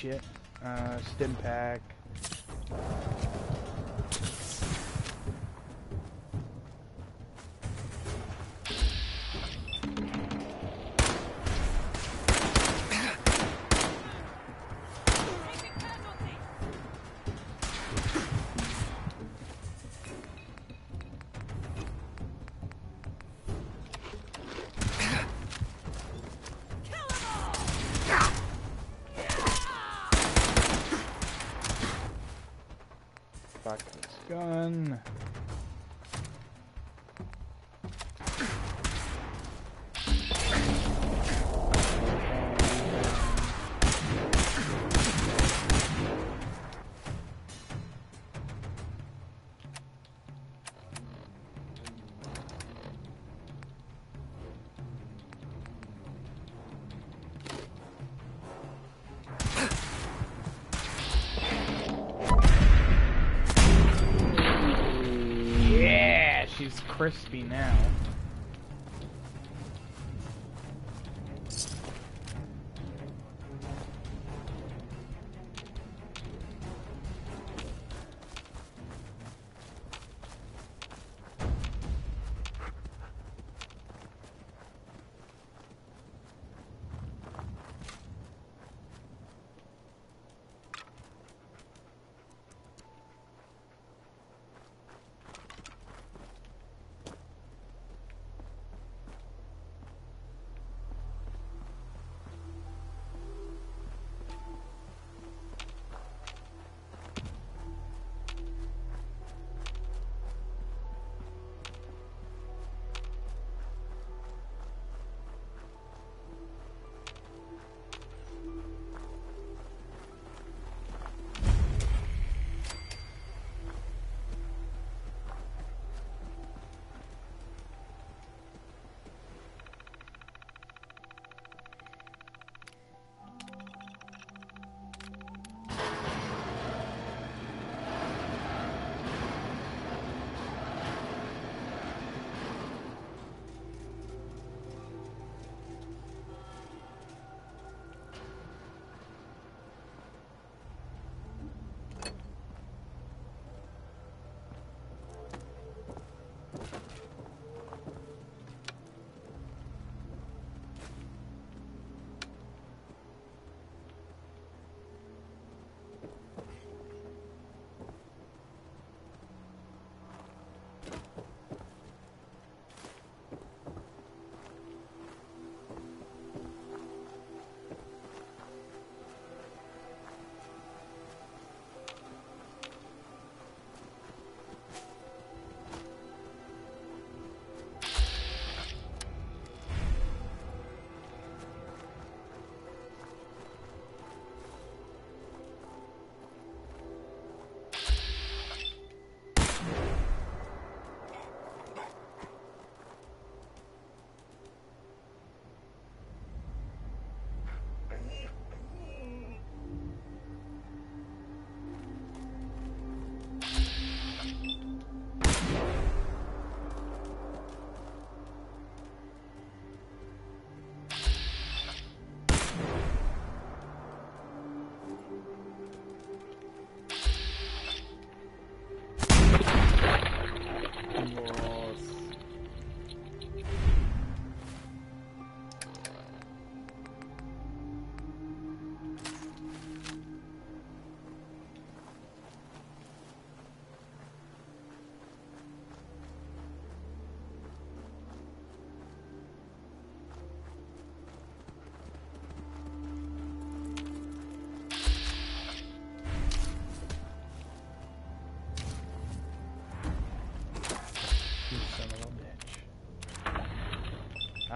shit. Uh, stim this crispy now.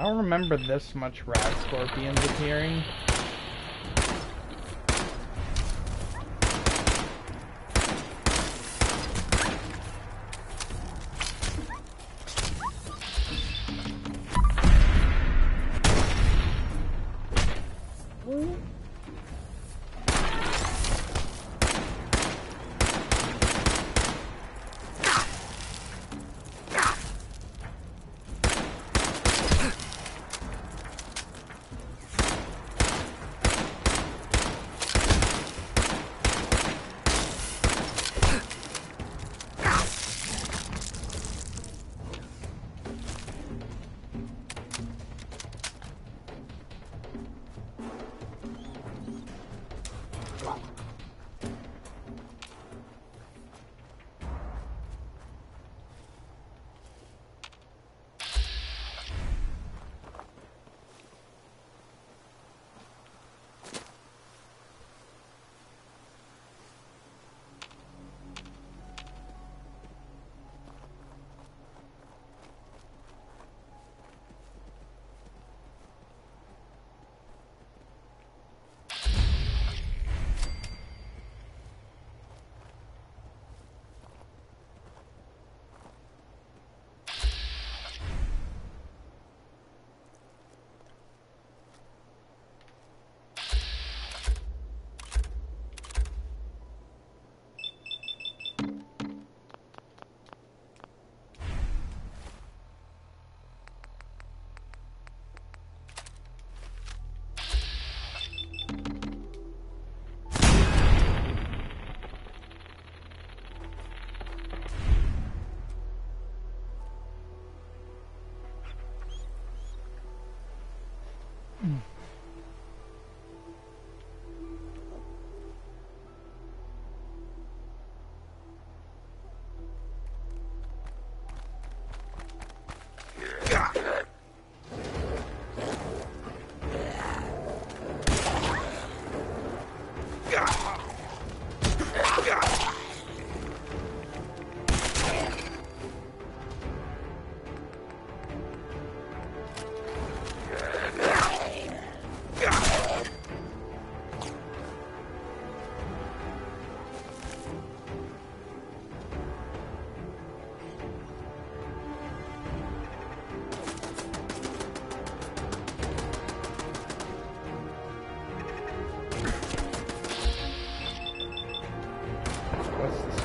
I don't remember this much radscorpions appearing.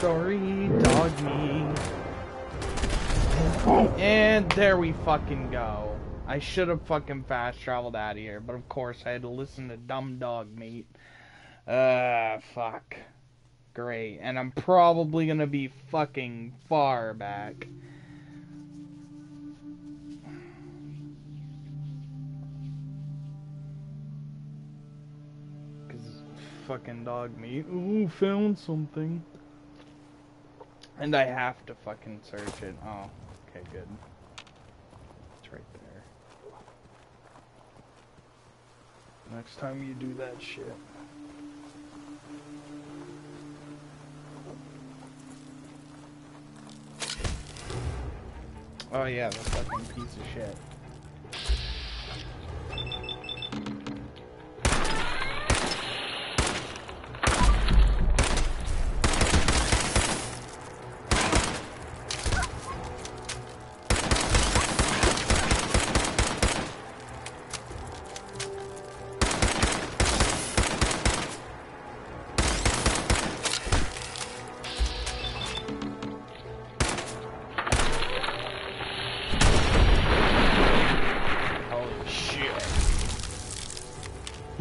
Story, doggy? And there we fucking go. I should have fucking fast traveled out of here, but of course I had to listen to Dumb Dogmeat. Uh, fuck. Great. And I'm probably gonna be fucking far back. Cause fucking Dogmeat. Ooh, found something. And I have to fucking search it. Oh, okay, good. It's right there. Next time you do that shit. Oh yeah, the fucking piece of shit.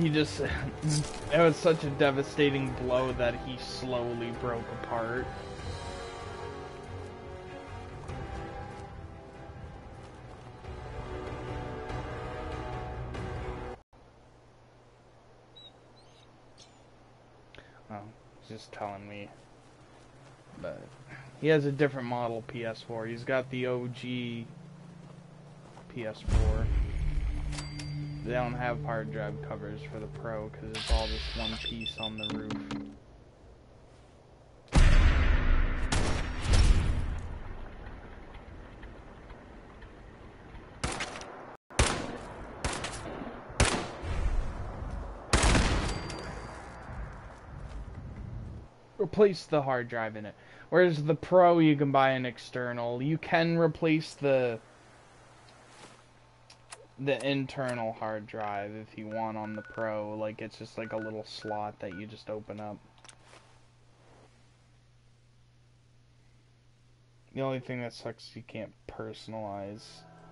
He just. it was such a devastating blow that he slowly broke apart. Oh, he's just telling me. But he has a different model PS4. He's got the OG PS4. They don't have hard drive covers for the Pro because it's all just one piece on the roof. Replace the hard drive in it. Whereas the Pro, you can buy an external. You can replace the the internal hard drive if you want on the Pro. Like it's just like a little slot that you just open up. The only thing that sucks is you can't personalize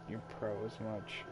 your Pro as much.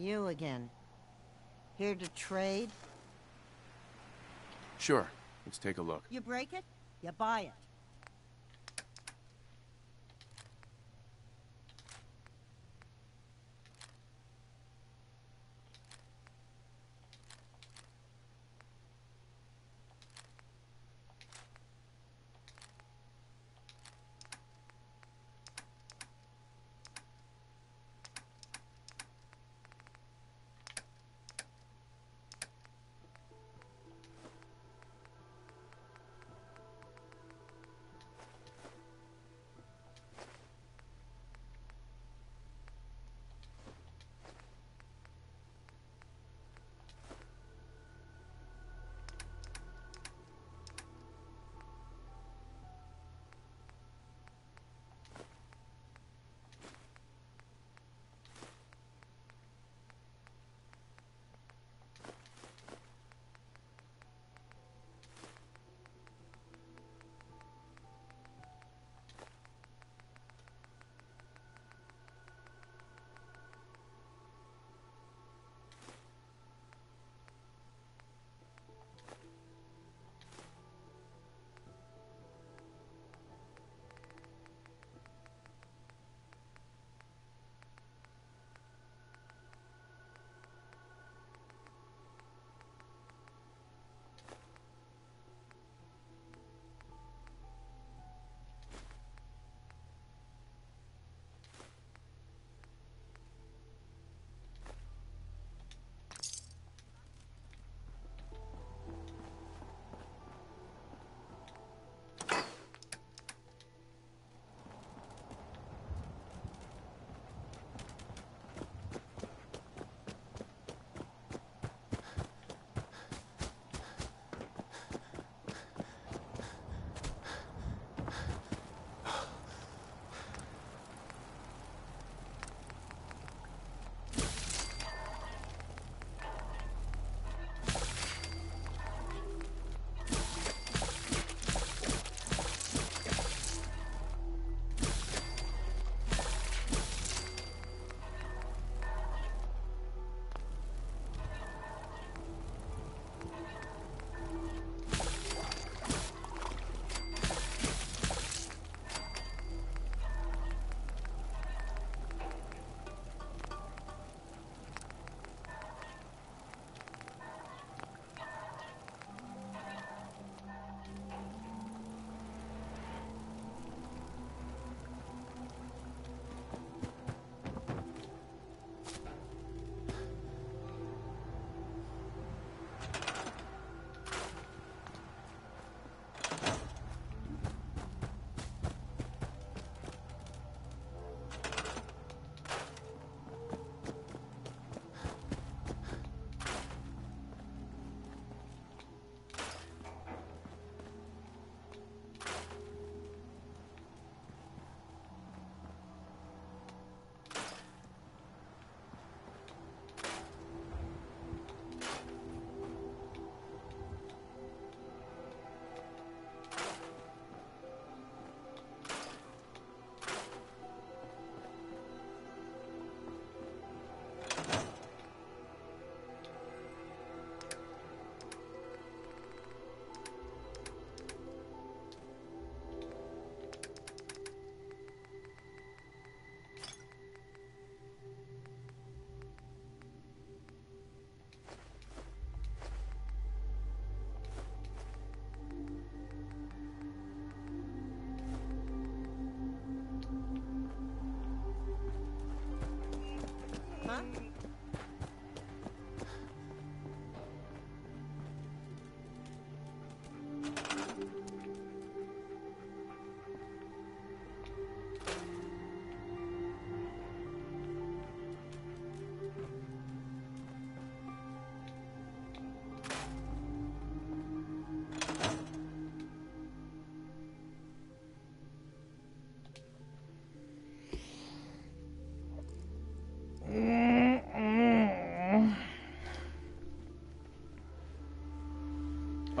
You again. Here to trade? Sure. Let's take a look. You break it, you buy it.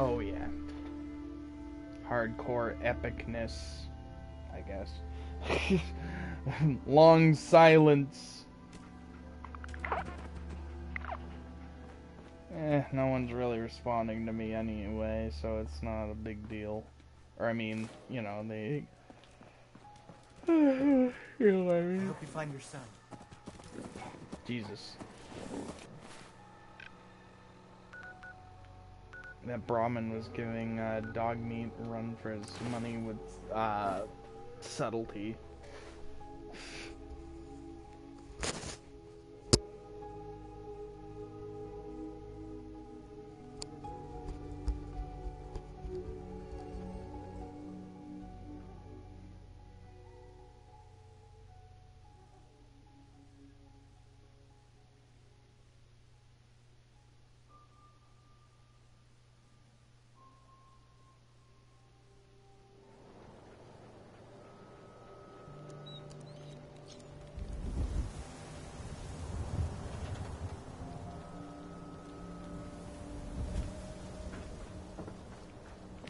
Oh yeah. Hardcore epicness, I guess. Long silence. Eh, no one's really responding to me anyway, so it's not a big deal. Or I mean, you know, they. you know what I I hope you find your son. Jesus. That Brahmin was giving uh, Dogmeat run for his money with uh, subtlety.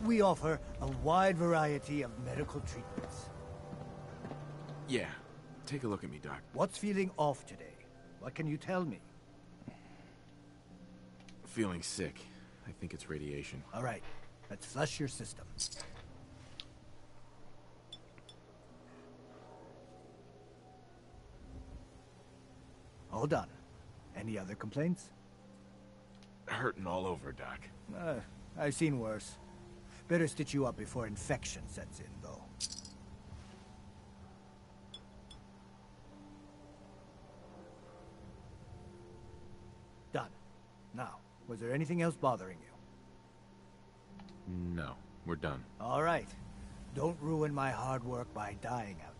We offer a wide variety of medical treatments. Yeah. Take a look at me, Doc. What's feeling off today? What can you tell me? Feeling sick. I think it's radiation. All right, let's flush your system. All done. Any other complaints? Hurting all over, Doc. Uh, I've seen worse. Better stitch you up before infection sets in, though. Done. Now, was there anything else bothering you? No, we're done. All right. Don't ruin my hard work by dying out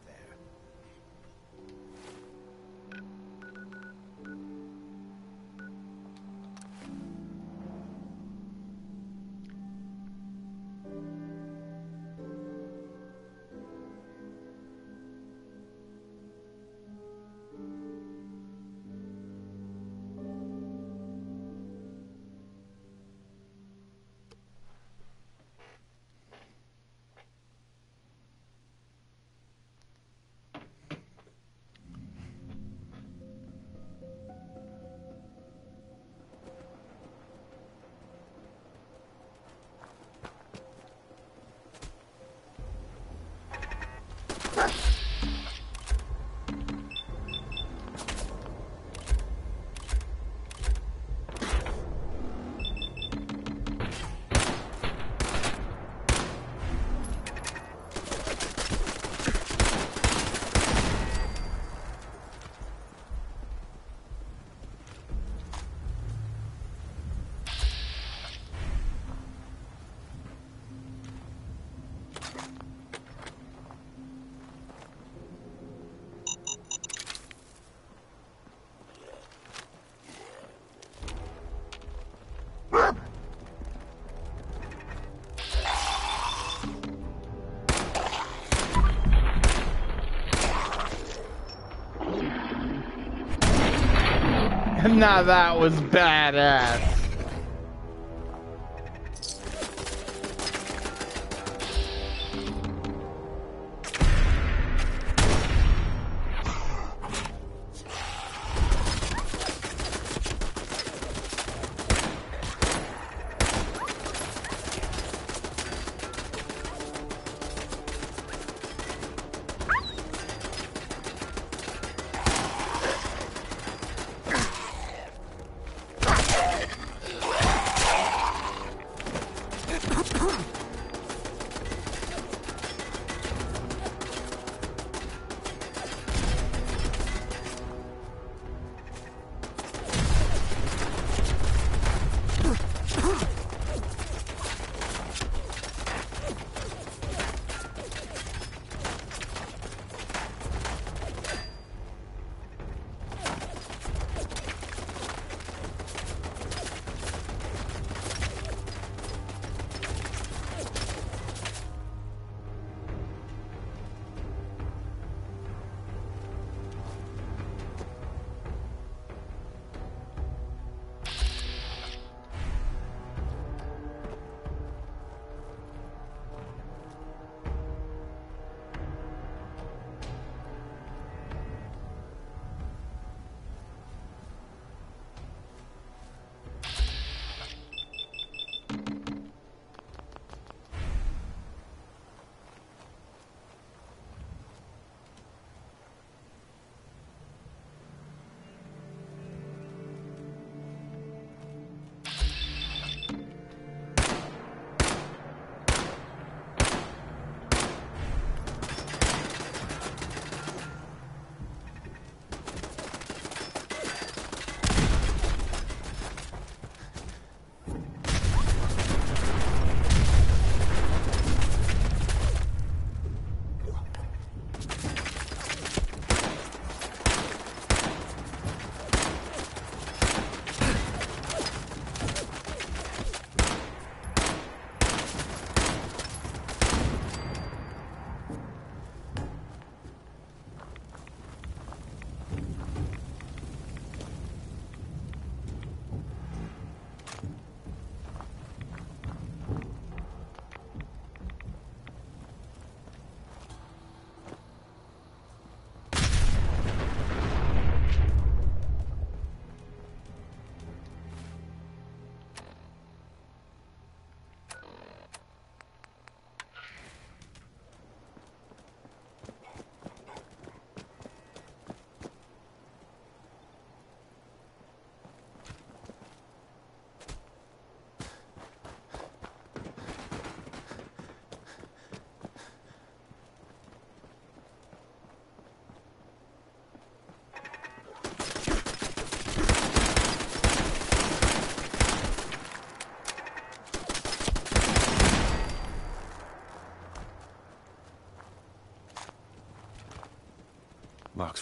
now that was badass.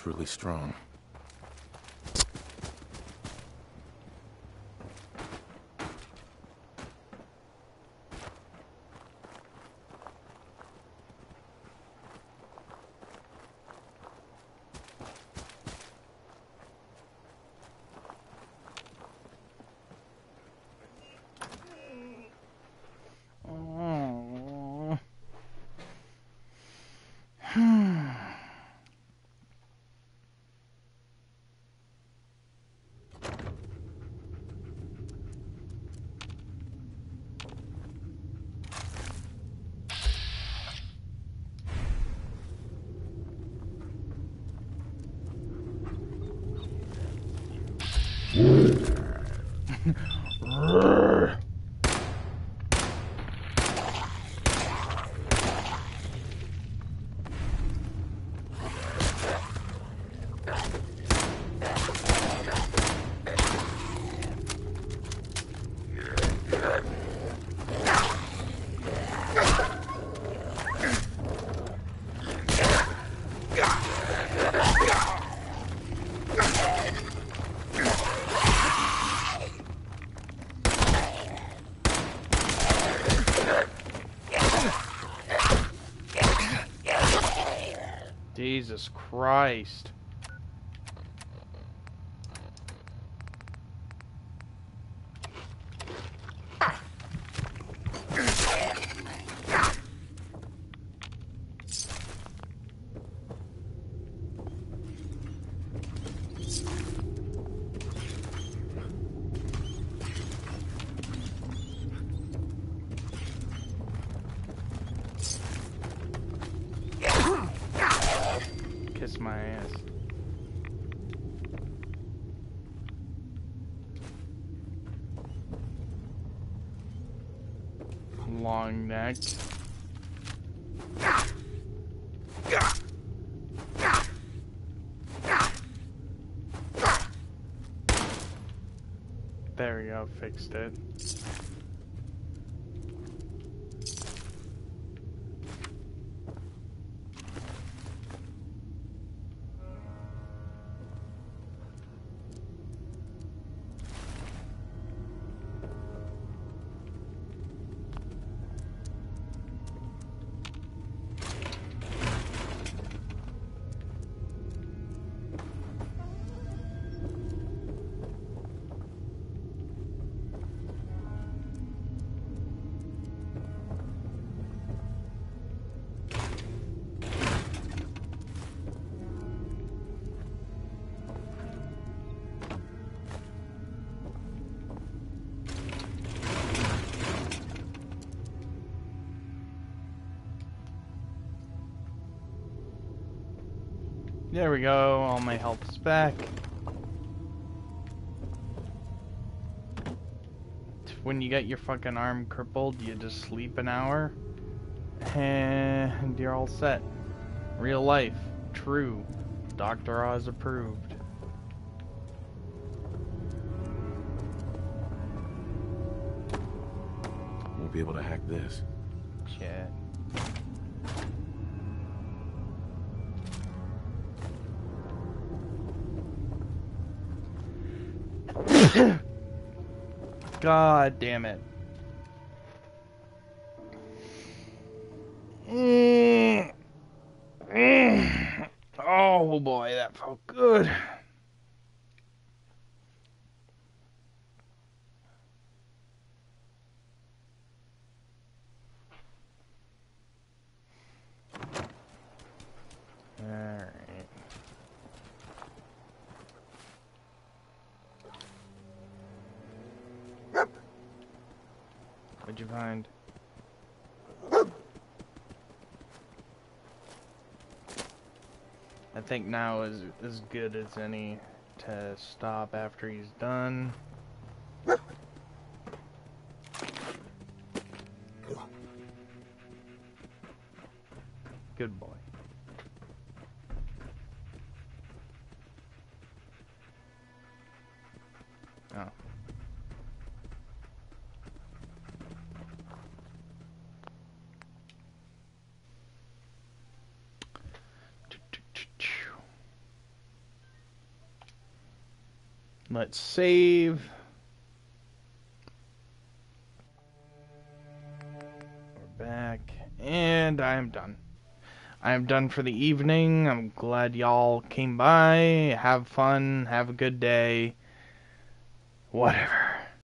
Really strong. Jesus Christ. Kiss my ass. There we go, fixed it. We go, all my health is back. When you get your fucking arm crippled, you just sleep an hour, and you're all set. Real life, true. Dr. Oz approved. Won't be able to hack this. God damn it. Mm. Mm. Oh boy, that felt good. Alright. What'd you find? I think now is as good as any to stop after he's done. Let's save. We're back. And I'm done. I'm done for the evening. I'm glad y'all came by. Have fun. Have a good day. Whatever.